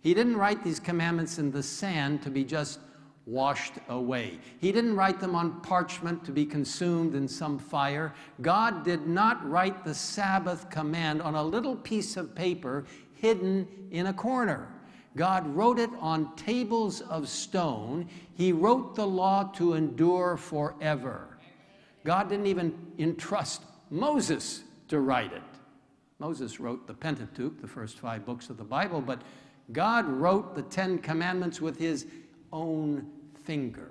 He didn't write these commandments in the sand to be just washed away. He didn't write them on parchment to be consumed in some fire. God did not write the Sabbath command on a little piece of paper hidden in a corner. God wrote it on tables of stone. He wrote the law to endure forever. God didn't even entrust Moses to write it. Moses wrote the Pentateuch, the first five books of the Bible, but God wrote the Ten Commandments with his own finger.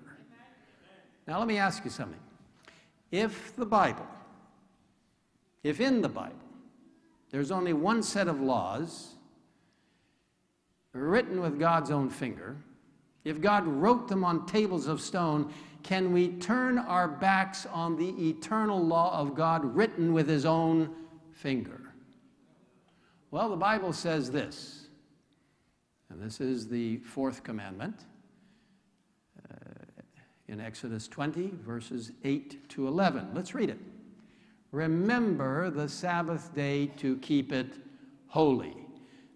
Now, let me ask you something. If the Bible, if in the Bible, there's only one set of laws written with God's own finger, if God wrote them on tables of stone, can we turn our backs on the eternal law of God written with his own finger? Well, the Bible says this, and this is the fourth commandment in Exodus 20, verses 8 to 11. Let's read it. Remember the Sabbath day to keep it holy.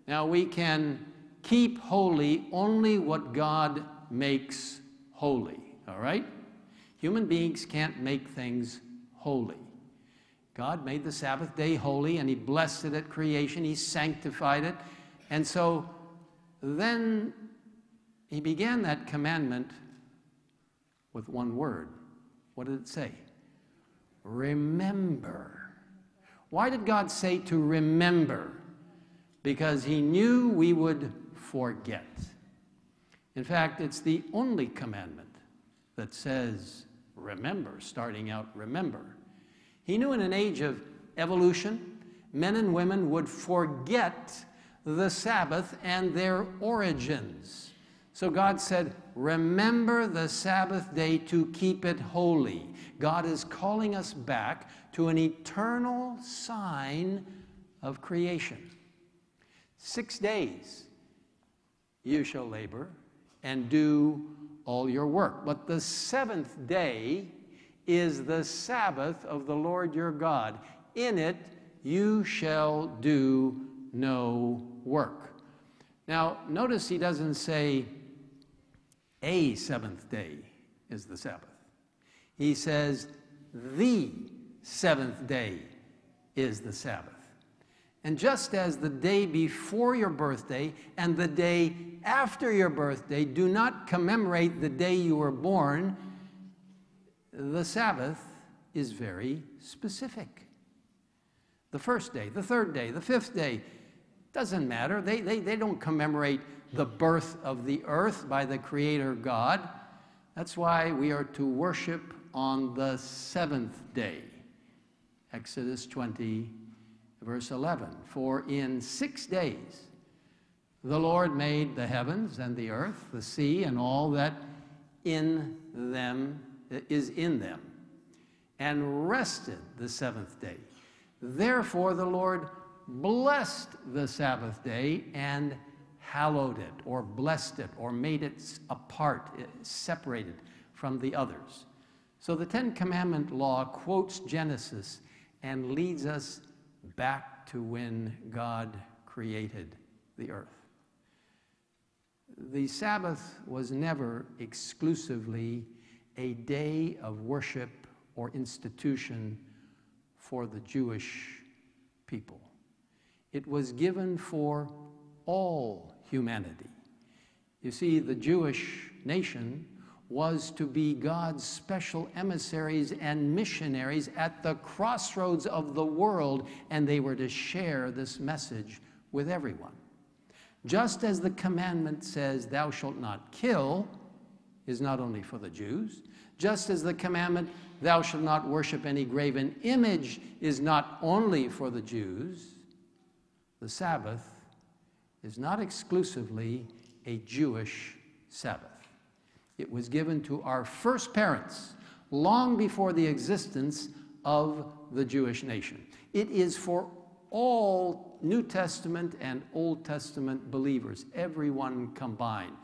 Now, we can keep holy only what God makes holy, all right? Human beings can't make things holy. God made the Sabbath day holy and He blessed it at creation, He sanctified it. And so then He began that commandment with one word. What did it say? Remember. Why did God say to remember? Because He knew we would forget. In fact, it's the only commandment that says, remember, starting out, remember. He knew in an age of evolution, men and women would forget the Sabbath and their origins. So God said, Remember the Sabbath day to keep it holy. God is calling us back to an eternal sign of creation. Six days you shall labor and do all your work. But the seventh day is the Sabbath of the Lord your God. In it you shall do no work. Now, notice he doesn't say a seventh day is the Sabbath. He says the seventh day is the Sabbath. And just as the day before your birthday and the day after your birthday do not commemorate the day you were born, the Sabbath is very specific. The first day, the third day, the fifth day, doesn't matter. They, they, they don't commemorate the birth of the earth by the Creator God. That's why we are to worship on the seventh day. Exodus 20, verse 11. For in six days the Lord made the heavens and the earth, the sea, and all that in them is in them, and rested the seventh day. Therefore the Lord blessed the Sabbath day and hallowed it, or blessed it, or made it apart, separated from the others. So the Ten Commandment law quotes Genesis and leads us back to when God created the earth. The Sabbath was never exclusively a day of worship or institution for the Jewish people. It was given for all humanity. You see, the Jewish nation was to be God's special emissaries and missionaries at the crossroads of the world, and they were to share this message with everyone. Just as the commandment says, Thou shalt not kill, is not only for the Jews, just as the commandment, thou shalt not worship any graven image is not only for the Jews, the Sabbath is not exclusively a Jewish Sabbath. It was given to our first parents long before the existence of the Jewish nation. It is for all New Testament and Old Testament believers, everyone combined.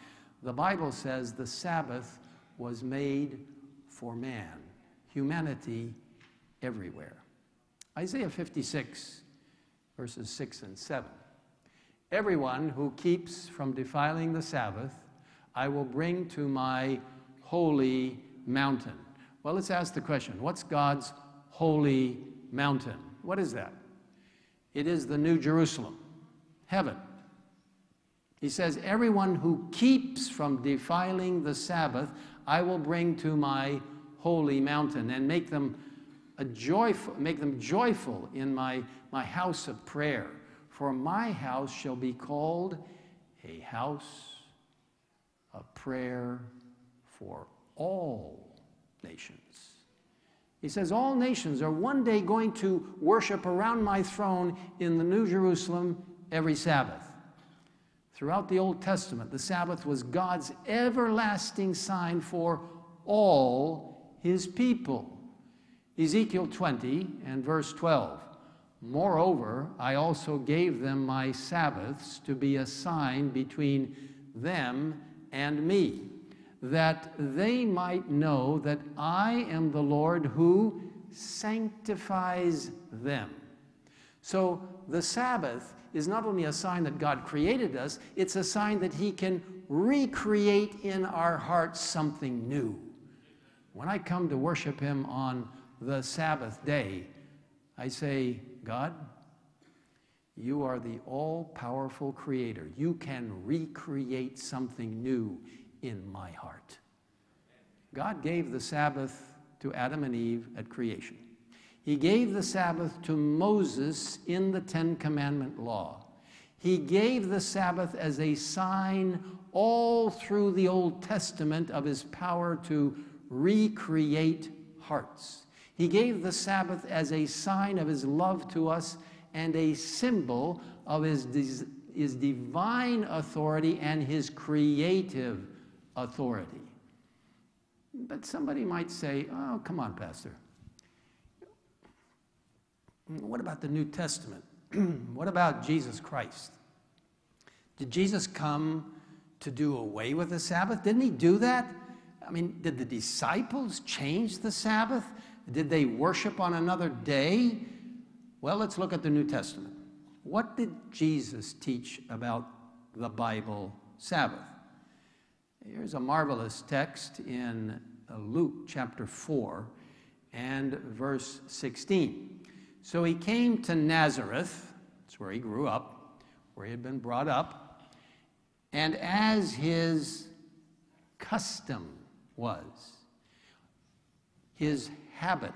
The Bible says the Sabbath was made for man, humanity everywhere. Isaiah 56, verses 6 and 7. Everyone who keeps from defiling the Sabbath, I will bring to my holy mountain. Well, let's ask the question what's God's holy mountain? What is that? It is the New Jerusalem, heaven. He says, Everyone who keeps from defiling the Sabbath, I will bring to my holy mountain and make them a joyful, make them joyful in my, my house of prayer. For my house shall be called a house of prayer for all nations. He says, All nations are one day going to worship around my throne in the New Jerusalem every Sabbath. Throughout the Old Testament, the Sabbath was God's everlasting sign for all his people. Ezekiel 20 and verse 12. Moreover, I also gave them my Sabbaths to be a sign between them and me, that they might know that I am the Lord who sanctifies them. So the Sabbath is not only a sign that God created us, it's a sign that He can recreate in our hearts something new. When I come to worship Him on the Sabbath day, I say, God, you are the all powerful creator. You can recreate something new in my heart. God gave the Sabbath to Adam and Eve at creation. He gave the Sabbath to Moses in the Ten Commandment law. He gave the Sabbath as a sign all through the Old Testament of his power to recreate hearts. He gave the Sabbath as a sign of his love to us and a symbol of his, his divine authority and his creative authority. But somebody might say, oh, come on, Pastor. What about the New Testament? (clears throat) what about Jesus Christ? Did Jesus come to do away with the Sabbath? Didn't he do that? I mean, did the disciples change the Sabbath? Did they worship on another day? Well, let's look at the New Testament. What did Jesus teach about the Bible Sabbath? Here's a marvelous text in uh, Luke chapter 4 and verse 16. So he came to Nazareth, that's where he grew up, where he had been brought up, and as his custom was, his habit,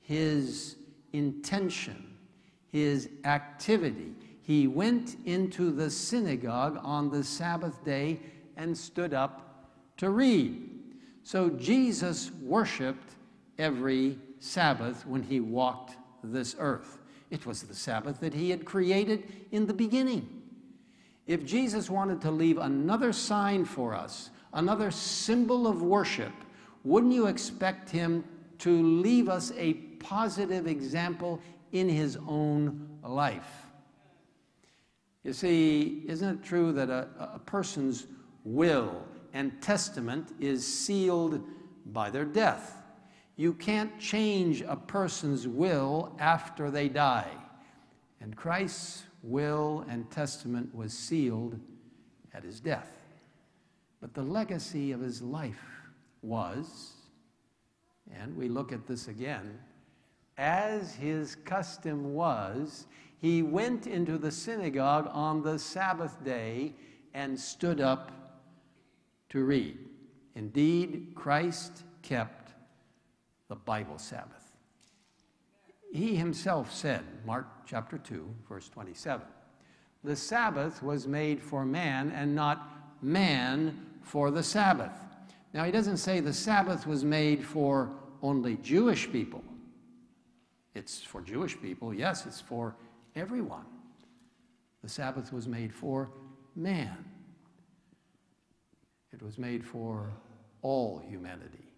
his intention, his activity. He went into the synagogue on the Sabbath day and stood up to read. So Jesus worshiped every Sabbath when he walked this earth. It was the Sabbath that he had created in the beginning. If Jesus wanted to leave another sign for us, another symbol of worship, wouldn't you expect him to leave us a positive example in his own life. You see, isn't it true that a, a person's will and testament is sealed by their death? You can't change a person's will after they die. And Christ's will and testament was sealed at his death. But the legacy of his life was and we look at this again. As his custom was, he went into the synagogue on the Sabbath day and stood up to read. Indeed, Christ kept the Bible Sabbath. He himself said, Mark chapter 2, verse 27, the Sabbath was made for man and not man for the Sabbath. Now, he doesn't say the Sabbath was made for only Jewish people. It's for Jewish people, yes, it's for everyone. The Sabbath was made for man, it was made for all humanity.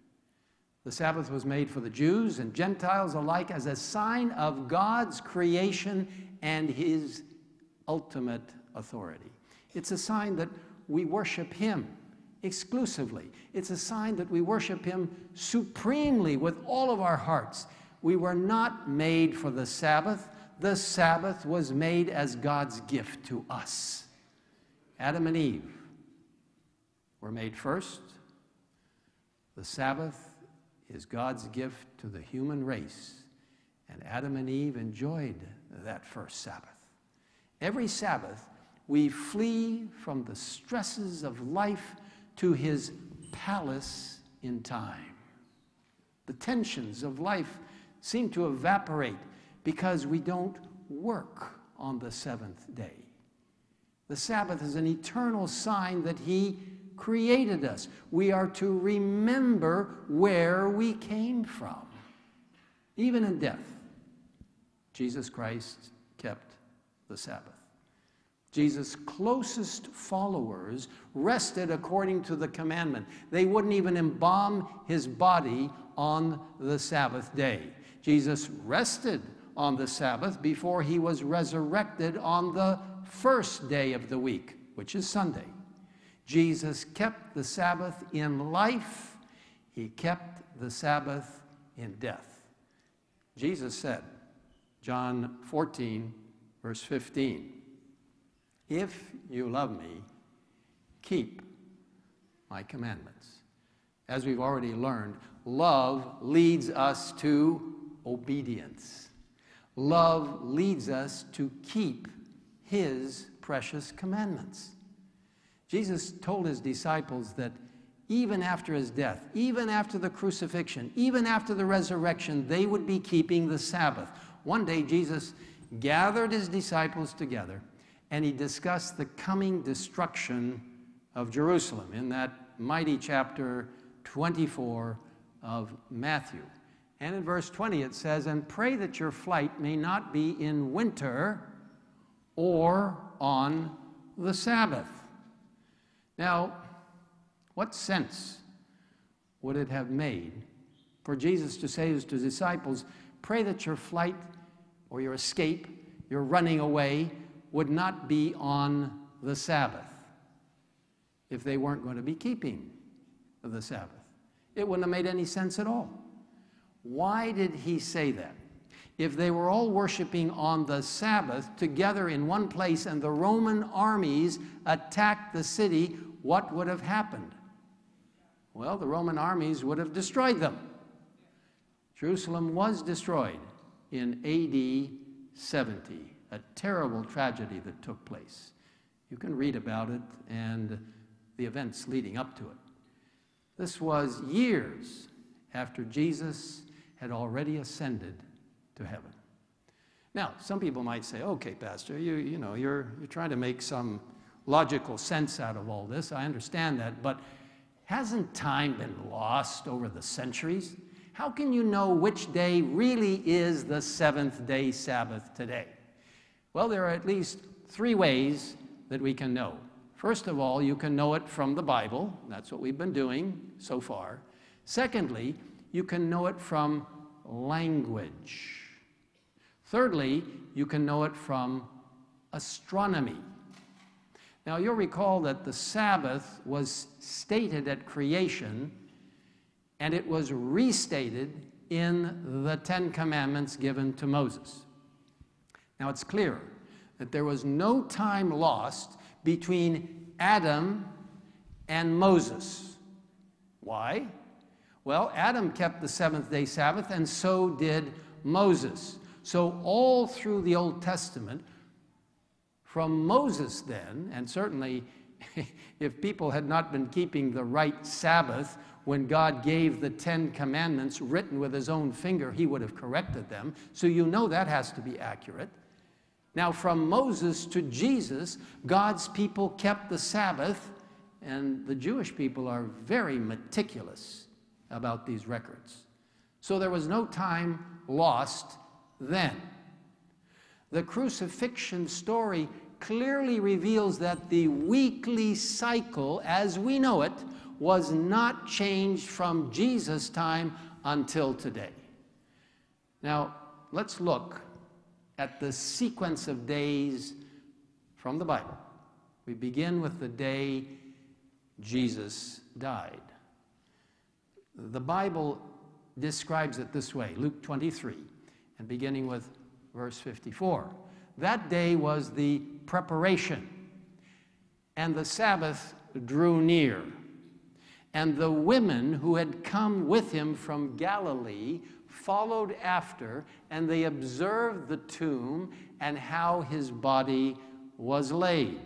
The Sabbath was made for the Jews and Gentiles alike as a sign of God's creation and His ultimate authority. It's a sign that we worship Him exclusively. It's a sign that we worship Him supremely with all of our hearts. We were not made for the Sabbath, the Sabbath was made as God's gift to us. Adam and Eve were made first. The Sabbath is God's gift to the human race, and Adam and Eve enjoyed that first Sabbath. Every Sabbath, we flee from the stresses of life to his palace in time. The tensions of life seem to evaporate because we don't work on the seventh day. The Sabbath is an eternal sign that he created us. We are to remember where we came from. Even in death, Jesus Christ kept the Sabbath. Jesus' closest followers rested according to the commandment. They wouldn't even embalm his body on the Sabbath day. Jesus rested on the Sabbath before he was resurrected on the first day of the week, which is Sunday. Jesus kept the Sabbath in life, he kept the Sabbath in death. Jesus said, John 14, verse 15, If you love me, keep my commandments. As we've already learned, love leads us to obedience. Love leads us to keep his precious commandments. Jesus told his disciples that even after his death, even after the crucifixion, even after the resurrection, they would be keeping the Sabbath. One day, Jesus gathered his disciples together and he discussed the coming destruction of Jerusalem in that mighty chapter 24 of Matthew. And in verse 20 it says, And pray that your flight may not be in winter or on the Sabbath. Now, what sense would it have made for Jesus to say to his disciples, Pray that your flight or your escape, your running away, would not be on the Sabbath if they weren't going to be keeping the Sabbath? It wouldn't have made any sense at all. Why did he say that? If they were all worshiping on the Sabbath together in one place and the Roman armies attacked the city, what would have happened? Well, the Roman armies would have destroyed them. Jerusalem was destroyed in AD 70, a terrible tragedy that took place. You can read about it and the events leading up to it. This was years after Jesus had already ascended to heaven. Now, some people might say, okay, Pastor, you, you know, you're, you're trying to make some logical sense out of all this. I understand that. But hasn't time been lost over the centuries? How can you know which day really is the seventh day Sabbath today? Well, there are at least three ways that we can know. First of all, you can know it from the Bible. That's what we've been doing so far. Secondly, you can know it from language. Thirdly, you can know it from astronomy. Now, you'll recall that the Sabbath was stated at creation and it was restated in the Ten Commandments given to Moses. Now, it's clear that there was no time lost between Adam and Moses. Why? Well, Adam kept the seventh day Sabbath, and so did Moses. So, all through the Old Testament, from Moses, then, and certainly (laughs) if people had not been keeping the right Sabbath when God gave the Ten Commandments written with his own finger, he would have corrected them. So you know that has to be accurate. Now, from Moses to Jesus, God's people kept the Sabbath, and the Jewish people are very meticulous about these records. So there was no time lost then. The crucifixion story clearly reveals that the weekly cycle, as we know it, was not changed from Jesus' time until today. Now, let's look at the sequence of days from the Bible. We begin with the day Jesus died. The Bible describes it this way Luke 23, and beginning with verse 54. That day was the preparation, and the Sabbath drew near. And the women who had come with him from Galilee followed after, and they observed the tomb and how his body was laid.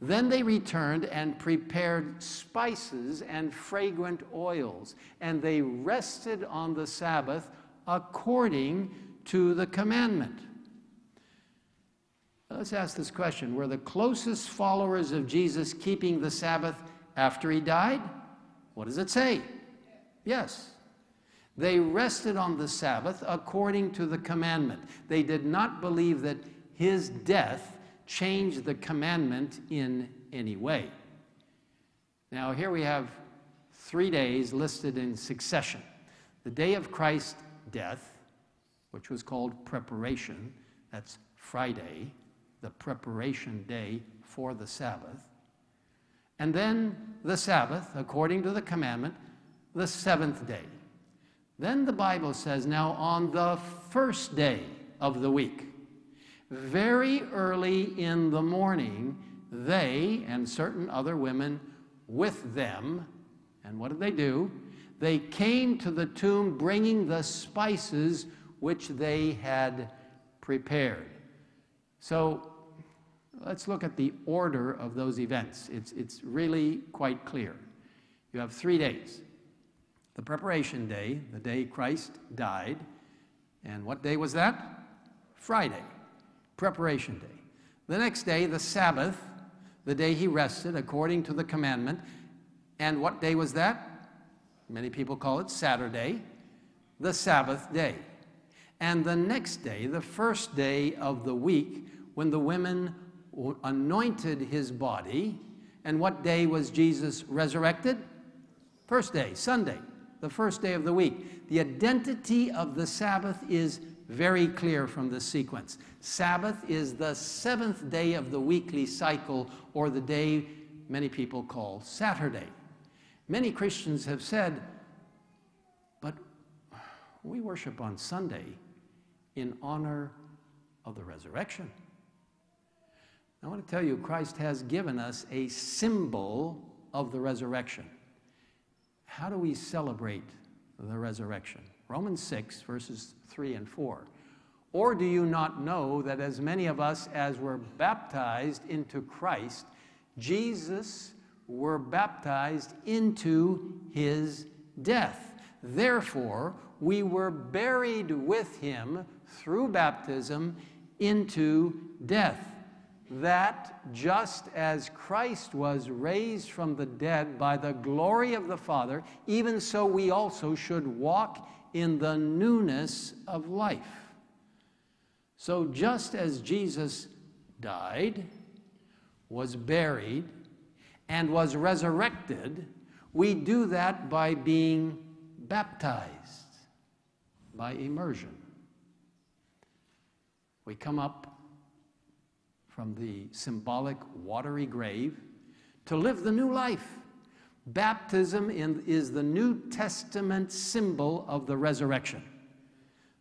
Then they returned and prepared spices and fragrant oils, and they rested on the Sabbath according to the commandment. Let's ask this question Were the closest followers of Jesus keeping the Sabbath after he died? What does it say? Yes. They rested on the Sabbath according to the commandment. They did not believe that his death changed the commandment in any way. Now, here we have three days listed in succession the day of Christ's death, which was called preparation, that's Friday, the preparation day for the Sabbath. And then the Sabbath, according to the commandment, the seventh day. Then the Bible says, now on the first day of the week, very early in the morning, they and certain other women with them, and what did they do? They came to the tomb bringing the spices which they had prepared. So let's look at the order of those events. It's, it's really quite clear. You have three days the preparation day, the day Christ died. And what day was that? Friday, preparation day. The next day, the Sabbath, the day he rested according to the commandment. And what day was that? Many people call it Saturday, the Sabbath day. And the next day, the first day of the week, when the women anointed his body. And what day was Jesus resurrected? First day, Sunday, the first day of the week. The identity of the Sabbath is very clear from the sequence. Sabbath is the seventh day of the weekly cycle, or the day many people call Saturday. Many Christians have said, but we worship on Sunday in honor of the resurrection. I want to tell you, Christ has given us a symbol of the resurrection. How do we celebrate the resurrection? Romans 6, verses 3 and 4. Or do you not know that as many of us as were baptized into Christ, Jesus were baptized into his death? Therefore, we were buried with him through baptism into death that just as Christ was raised from the dead by the glory of the Father, even so we also should walk in the newness of life. So, just as Jesus died, was buried, and was resurrected, we do that by being baptized, by immersion. We come up from the symbolic watery grave to live the new life. Baptism in, is the New Testament symbol of the resurrection.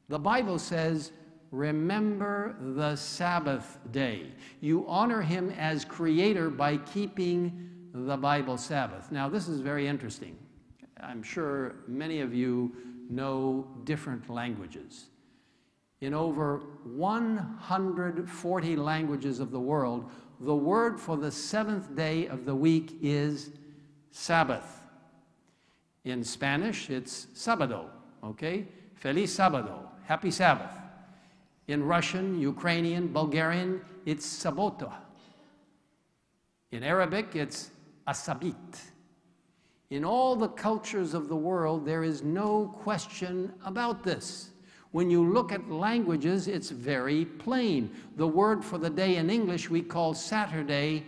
The Bible says, Remember the Sabbath day. You honor him as creator by keeping the Bible Sabbath. Now, this is very interesting. I'm sure many of you know different languages in over 140 languages of the world, the word for the seventh day of the week is Sabbath. In Spanish, it's Sabado, okay? Feliz Sabado, happy Sabbath. In Russian, Ukrainian, Bulgarian, it's Sabota. In Arabic, it's Asabit. In all the cultures of the world, there is no question about this. When you look at languages, it's very plain. The word for the day in English we call Saturday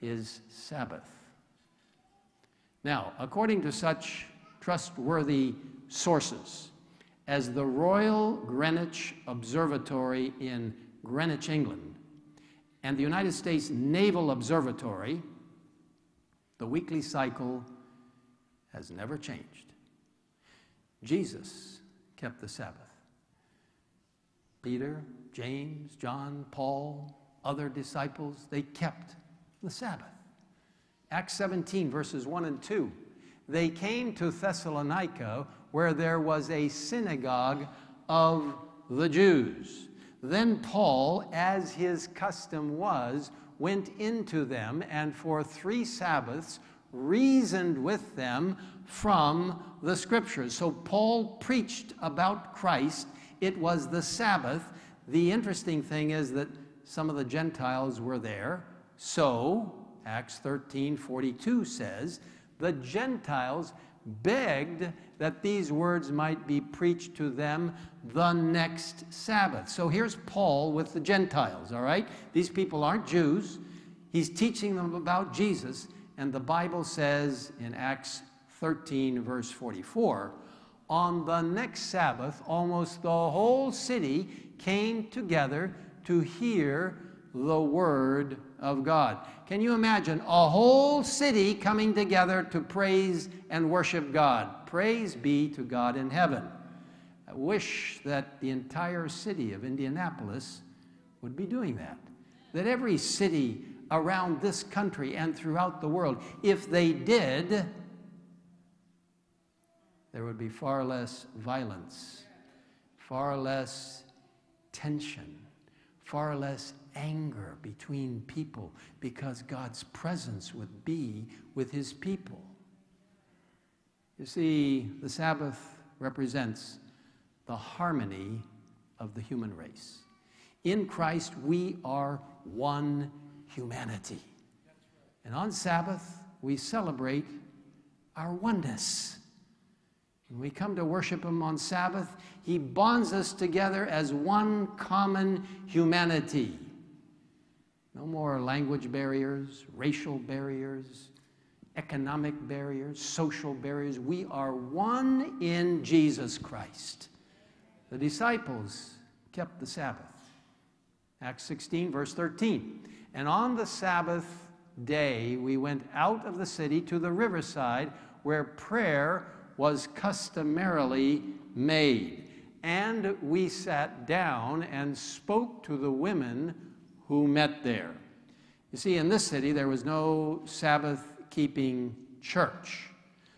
is Sabbath. Now, according to such trustworthy sources as the Royal Greenwich Observatory in Greenwich, England, and the United States Naval Observatory, the weekly cycle has never changed. Jesus kept the Sabbath. Peter, James, John, Paul, other disciples, they kept the Sabbath. Acts 17, verses 1 and 2. They came to Thessalonica where there was a synagogue of the Jews. Then Paul, as his custom was, went into them and for three Sabbaths reasoned with them from the scriptures. So Paul preached about Christ. It was the Sabbath. The interesting thing is that some of the Gentiles were there. So, Acts 13 42 says, the Gentiles begged that these words might be preached to them the next Sabbath. So here's Paul with the Gentiles, all right? These people aren't Jews. He's teaching them about Jesus, and the Bible says in Acts 13, verse 44, on the next Sabbath, almost the whole city came together to hear the word of God. Can you imagine a whole city coming together to praise and worship God? Praise be to God in heaven. I wish that the entire city of Indianapolis would be doing that. That every city around this country and throughout the world, if they did, there would be far less violence, far less tension, far less anger between people because God's presence would be with his people. You see, the Sabbath represents the harmony of the human race. In Christ, we are one humanity. And on Sabbath, we celebrate our oneness. When we come to worship Him on Sabbath, He bonds us together as one common humanity. No more language barriers, racial barriers, economic barriers, social barriers. We are one in Jesus Christ. The disciples kept the Sabbath. Acts 16, verse 13. And on the Sabbath day, we went out of the city to the riverside where prayer was customarily made. And we sat down and spoke to the women who met there. You see, in this city, there was no Sabbath keeping church.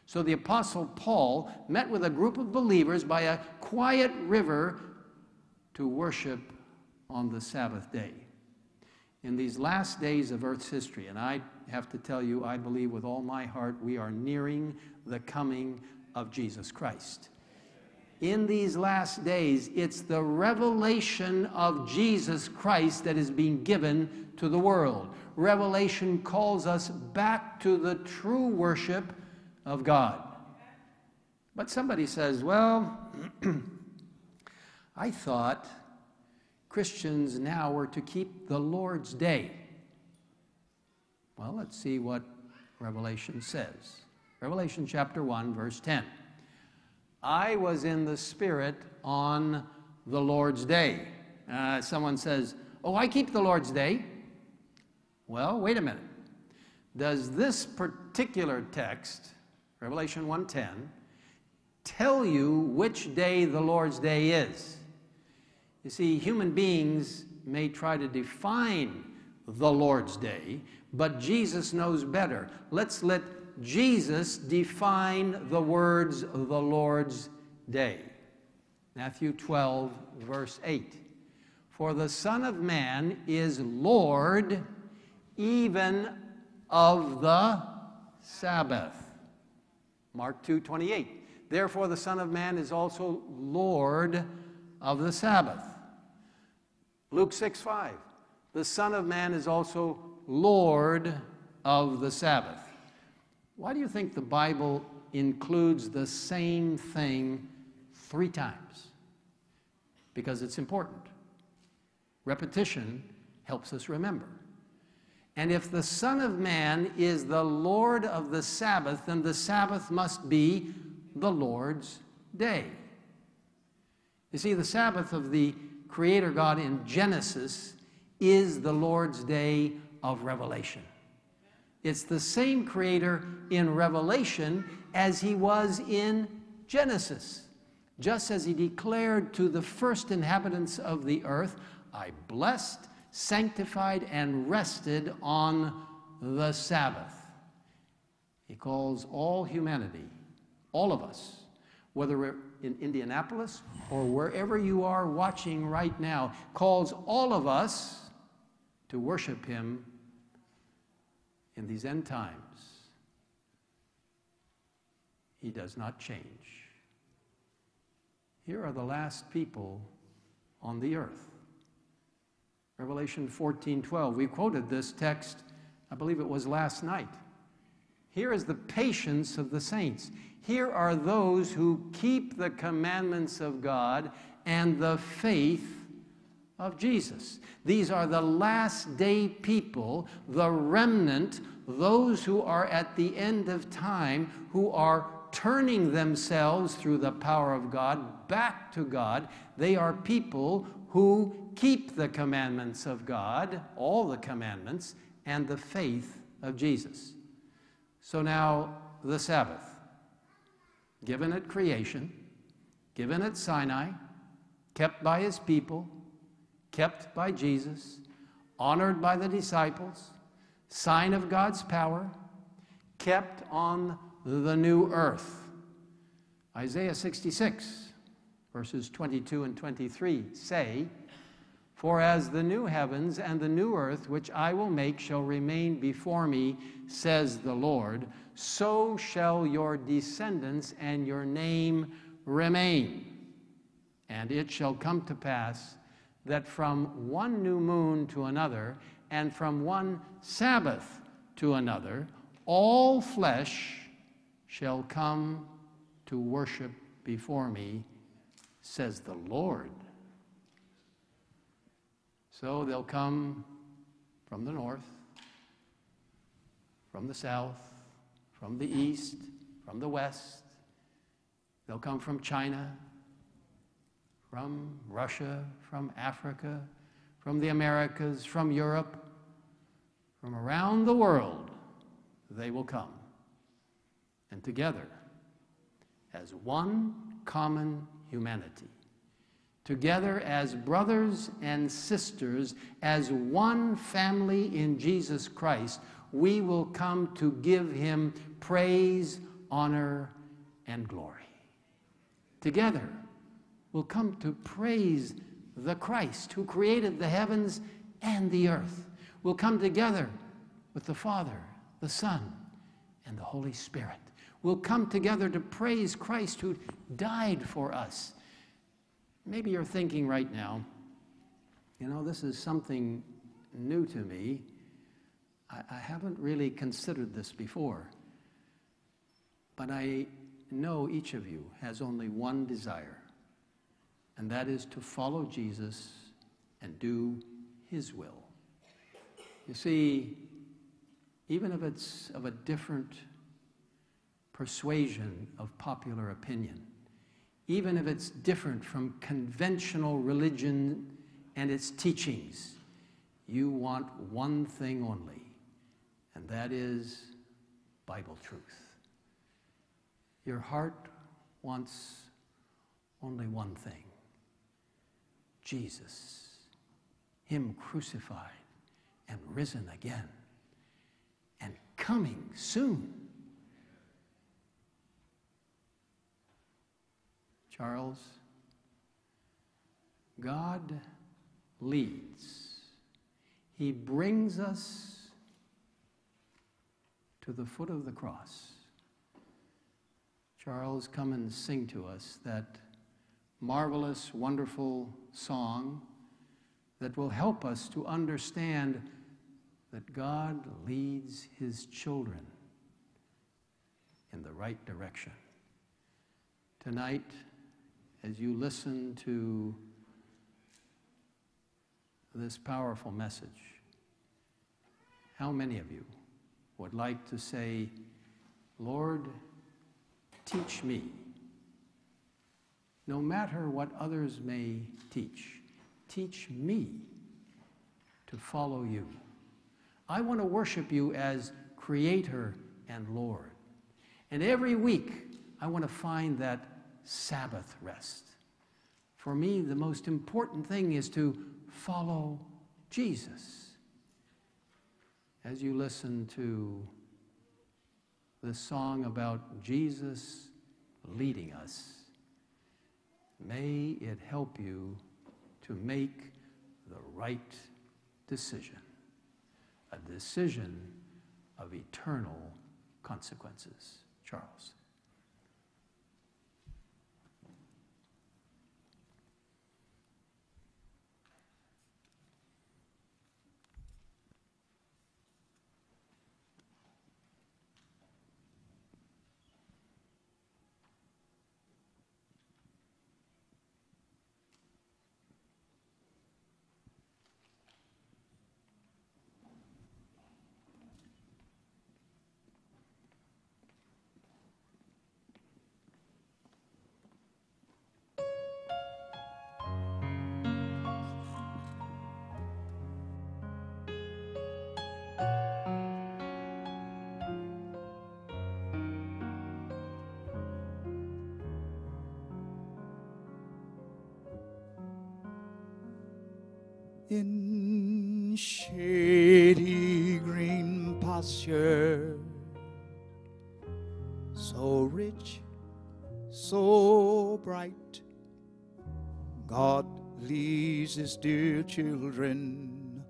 So the Apostle Paul met with a group of believers by a quiet river to worship on the Sabbath day. In these last days of Earth's history, and I have to tell you, I believe with all my heart, we are nearing the coming of Jesus Christ in these last days, it's the revelation of Jesus Christ that is being given to the world. Revelation calls us back to the true worship of God. But somebody says, well, (clears throat) I thought Christians now were to keep the Lord's Day. Well, let's see what Revelation says. Revelation chapter 1, verse 10. I was in the Spirit on the Lord's day. Uh, someone says, Oh, I keep the Lord's day. Well, wait a minute. Does this particular text, Revelation 1:10, tell you which day the Lord's day is? You see, human beings may try to define the Lord's day, but Jesus knows better. Let's let Jesus define the words of the Lord's day. Matthew 12, verse 8. For the Son of Man is Lord even of the Sabbath. Mark 2, 28. Therefore, the Son of Man is also Lord of the Sabbath. Luke 6, 5. The Son of Man is also Lord of the Sabbath. Why do you think the Bible includes the same thing three times? Because it's important. Repetition helps us remember. And if the Son of Man is the Lord of the Sabbath, then the Sabbath must be the Lord's day. You see, the Sabbath of the Creator God in Genesis is the Lord's day of revelation. It's the same Creator in Revelation as He was in Genesis. Just as He declared to the first inhabitants of the earth, I blessed, sanctified, and rested on the Sabbath. He calls all humanity, all of us, whether we're in Indianapolis or wherever you are watching right now, calls all of us to worship Him in these end times. He does not change. Here are the last people on the earth. Revelation 14 12. We quoted this text, I believe it was last night. Here is the patience of the saints. Here are those who keep the commandments of God and the faith of Jesus. These are the last day people, the remnant, those who are at the end of time, who are turning themselves through the power of God back to God. They are people who keep the commandments of God, all the commandments, and the faith of Jesus. So now, the Sabbath, given at creation, given at Sinai, kept by his people, kept by Jesus, honored by the disciples, sign of God's power, kept on the new earth. Isaiah 66, verses 22 and 23 say, For as the new heavens and the new earth which I will make shall remain before me, says the Lord, so shall your descendants and your name remain. And it shall come to pass that from one new moon to another, and from one Sabbath to another, all flesh shall come to worship before me, says the Lord. So they'll come from the north, from the south, from the east, from the west. They'll come from China, from Russia, from Africa, from the Americas, from Europe, from around the world, they will come. And together, as one common humanity, together as brothers and sisters, as one family in Jesus Christ, we will come to give him praise, honor, and glory. Together, will come to praise the Christ who created the heavens and the earth. We'll come together with the Father, the Son, and the Holy Spirit. We'll come together to praise Christ who died for us. Maybe you're thinking right now, you know, this is something new to me. I, I haven't really considered this before. But I know each of you has only one desire and that is to follow Jesus and do his will. You see, even if it's of a different persuasion of popular opinion, even if it's different from conventional religion and its teachings, you want one thing only, and that is Bible truth. Your heart wants only one thing Jesus, Him crucified and risen again and coming soon. Charles, God leads. He brings us to the foot of the cross. Charles, come and sing to us that marvelous, wonderful song that will help us to understand that God leads his children in the right direction. Tonight, as you listen to this powerful message, how many of you would like to say, Lord, teach me? No matter what others may teach, teach me to follow you. I want to worship you as Creator and Lord. And every week, I want to find that Sabbath rest. For me, the most important thing is to follow Jesus. As you listen to the song about Jesus leading us, may it help you to make the right decision, a decision of eternal consequences. Charles. So bright. God leads his dear children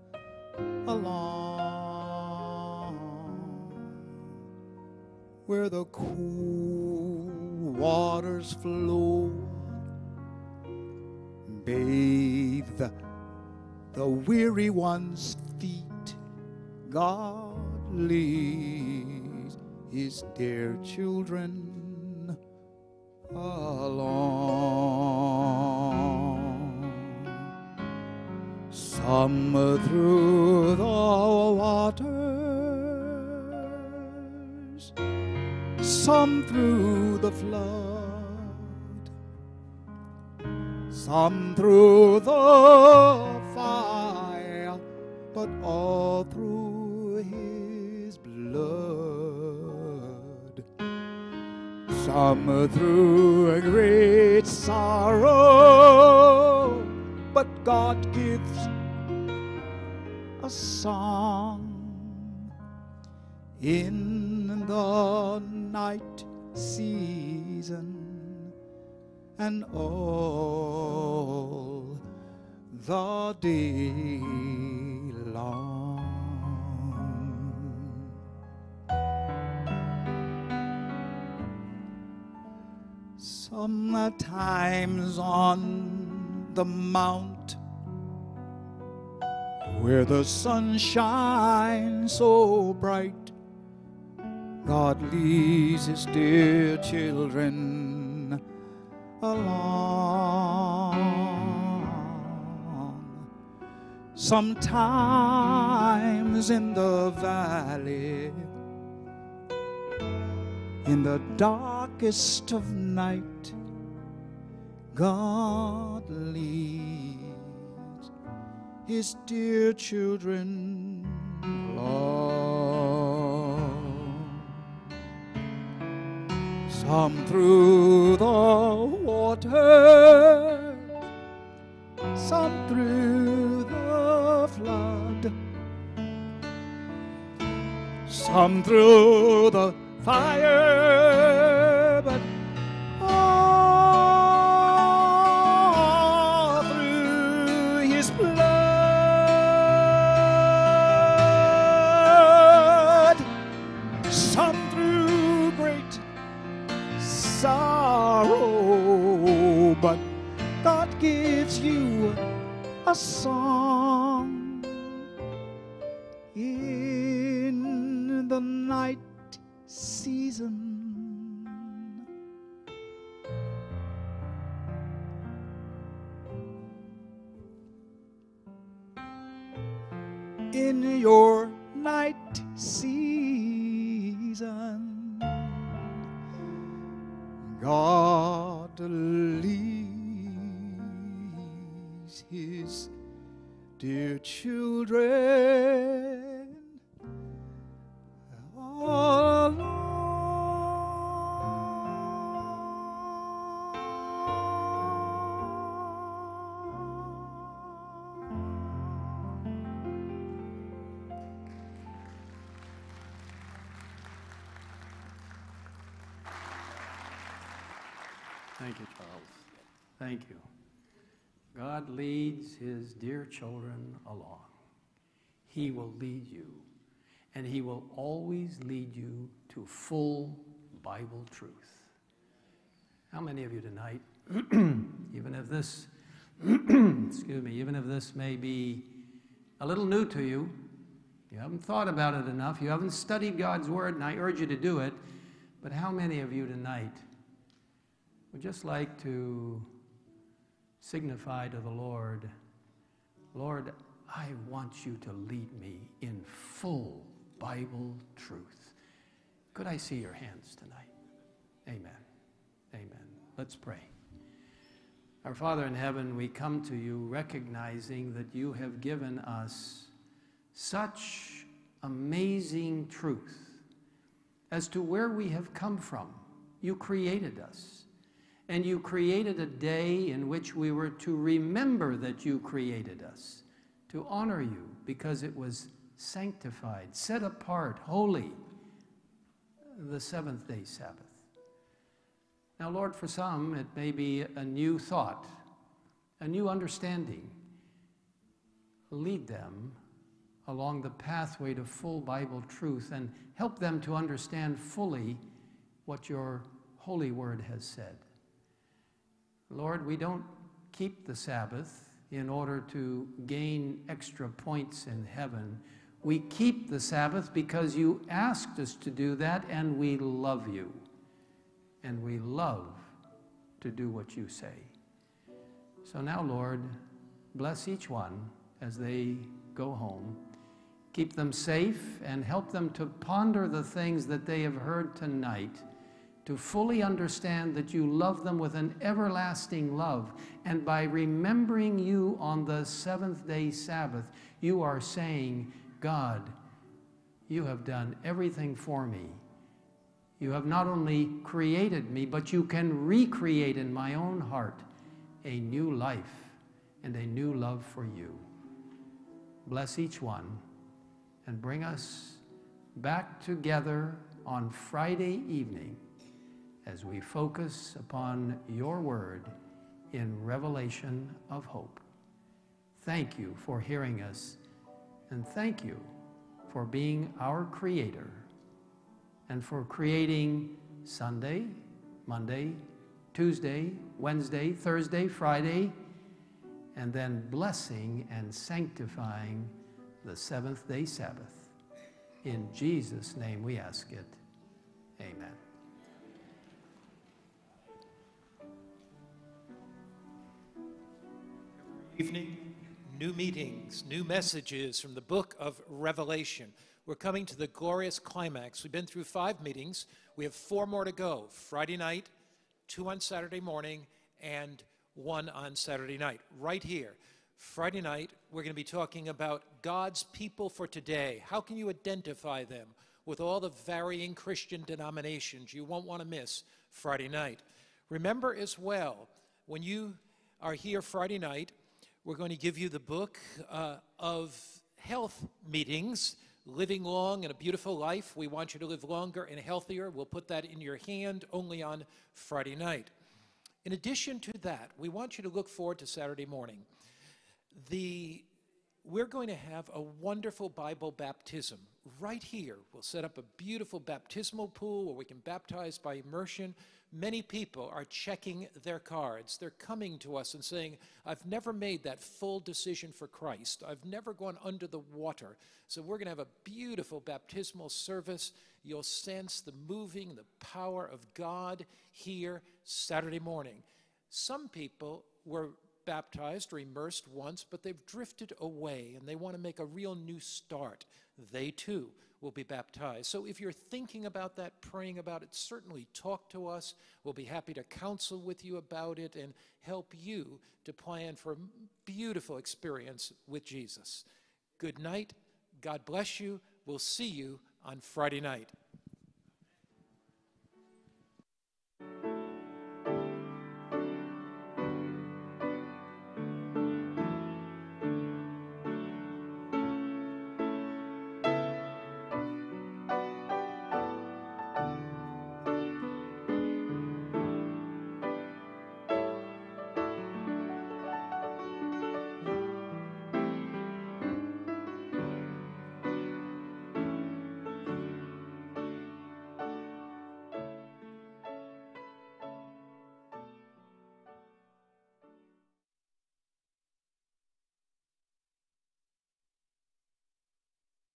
along where the cool waters flow, bathe the the weary one's feet. God leads his dear children along. Some through the waters, some through the flood, some through the fire, but all through his blood. Some through a great sorrow, but God gives song in the night season and all the day long. Sometimes on the mount where the sun shines so bright, God leads his dear children along. Sometimes in the valley, in the darkest of night, God leads his dear children along. Some through the water, some through the flood, some through the fire, a song in the night season. In your night season, God leads his dear children. All leads his dear children along. He will lead you, and he will always lead you to full Bible truth. How many of you tonight, (clears throat) even if this, (clears throat) excuse me, even if this may be a little new to you, you haven't thought about it enough, you haven't studied God's Word, and I urge you to do it, but how many of you tonight would just like to signify to the Lord, Lord, I want you to lead me in full Bible truth. Could I see your hands tonight? Amen. Amen. Let's pray. Our Father in heaven, we come to you recognizing that you have given us such amazing truth as to where we have come from. You created us, and you created a day in which we were to remember that you created us, to honor you because it was sanctified, set apart, holy, the seventh day Sabbath. Now, Lord, for some, it may be a new thought, a new understanding. Lead them along the pathway to full Bible truth and help them to understand fully what your holy word has said. Lord, we don't keep the Sabbath in order to gain extra points in heaven. We keep the Sabbath because you asked us to do that, and we love you. And we love to do what you say. So now, Lord, bless each one as they go home. Keep them safe and help them to ponder the things that they have heard tonight, to fully understand that you love them with an everlasting love. And by remembering you on the seventh day Sabbath, you are saying, God, you have done everything for me. You have not only created me, but you can recreate in my own heart a new life and a new love for you. Bless each one and bring us back together on Friday evening as we focus upon your word in revelation of hope. Thank you for hearing us, and thank you for being our creator and for creating Sunday, Monday, Tuesday, Wednesday, Thursday, Friday, and then blessing and sanctifying the seventh day Sabbath. In Jesus' name we ask it. Amen. Evening, new meetings, new messages from the book of Revelation. We're coming to the glorious climax. We've been through five meetings. We have four more to go Friday night, two on Saturday morning, and one on Saturday night, right here. Friday night, we're going to be talking about God's people for today. How can you identify them with all the varying Christian denominations? You won't want to miss Friday night. Remember as well, when you are here Friday night, we're going to give you the book uh, of health meetings, Living Long and a Beautiful Life. We want you to live longer and healthier. We'll put that in your hand only on Friday night. In addition to that, we want you to look forward to Saturday morning. The, we're going to have a wonderful Bible baptism right here. We'll set up a beautiful baptismal pool where we can baptize by immersion. Many people are checking their cards. They're coming to us and saying, I've never made that full decision for Christ. I've never gone under the water. So we're going to have a beautiful baptismal service. You'll sense the moving, the power of God here Saturday morning. Some people were baptized or immersed once, but they've drifted away and they want to make a real new start. They too will be baptized. So if you're thinking about that, praying about it, certainly talk to us. We'll be happy to counsel with you about it and help you to plan for a beautiful experience with Jesus. Good night. God bless you. We'll see you on Friday night.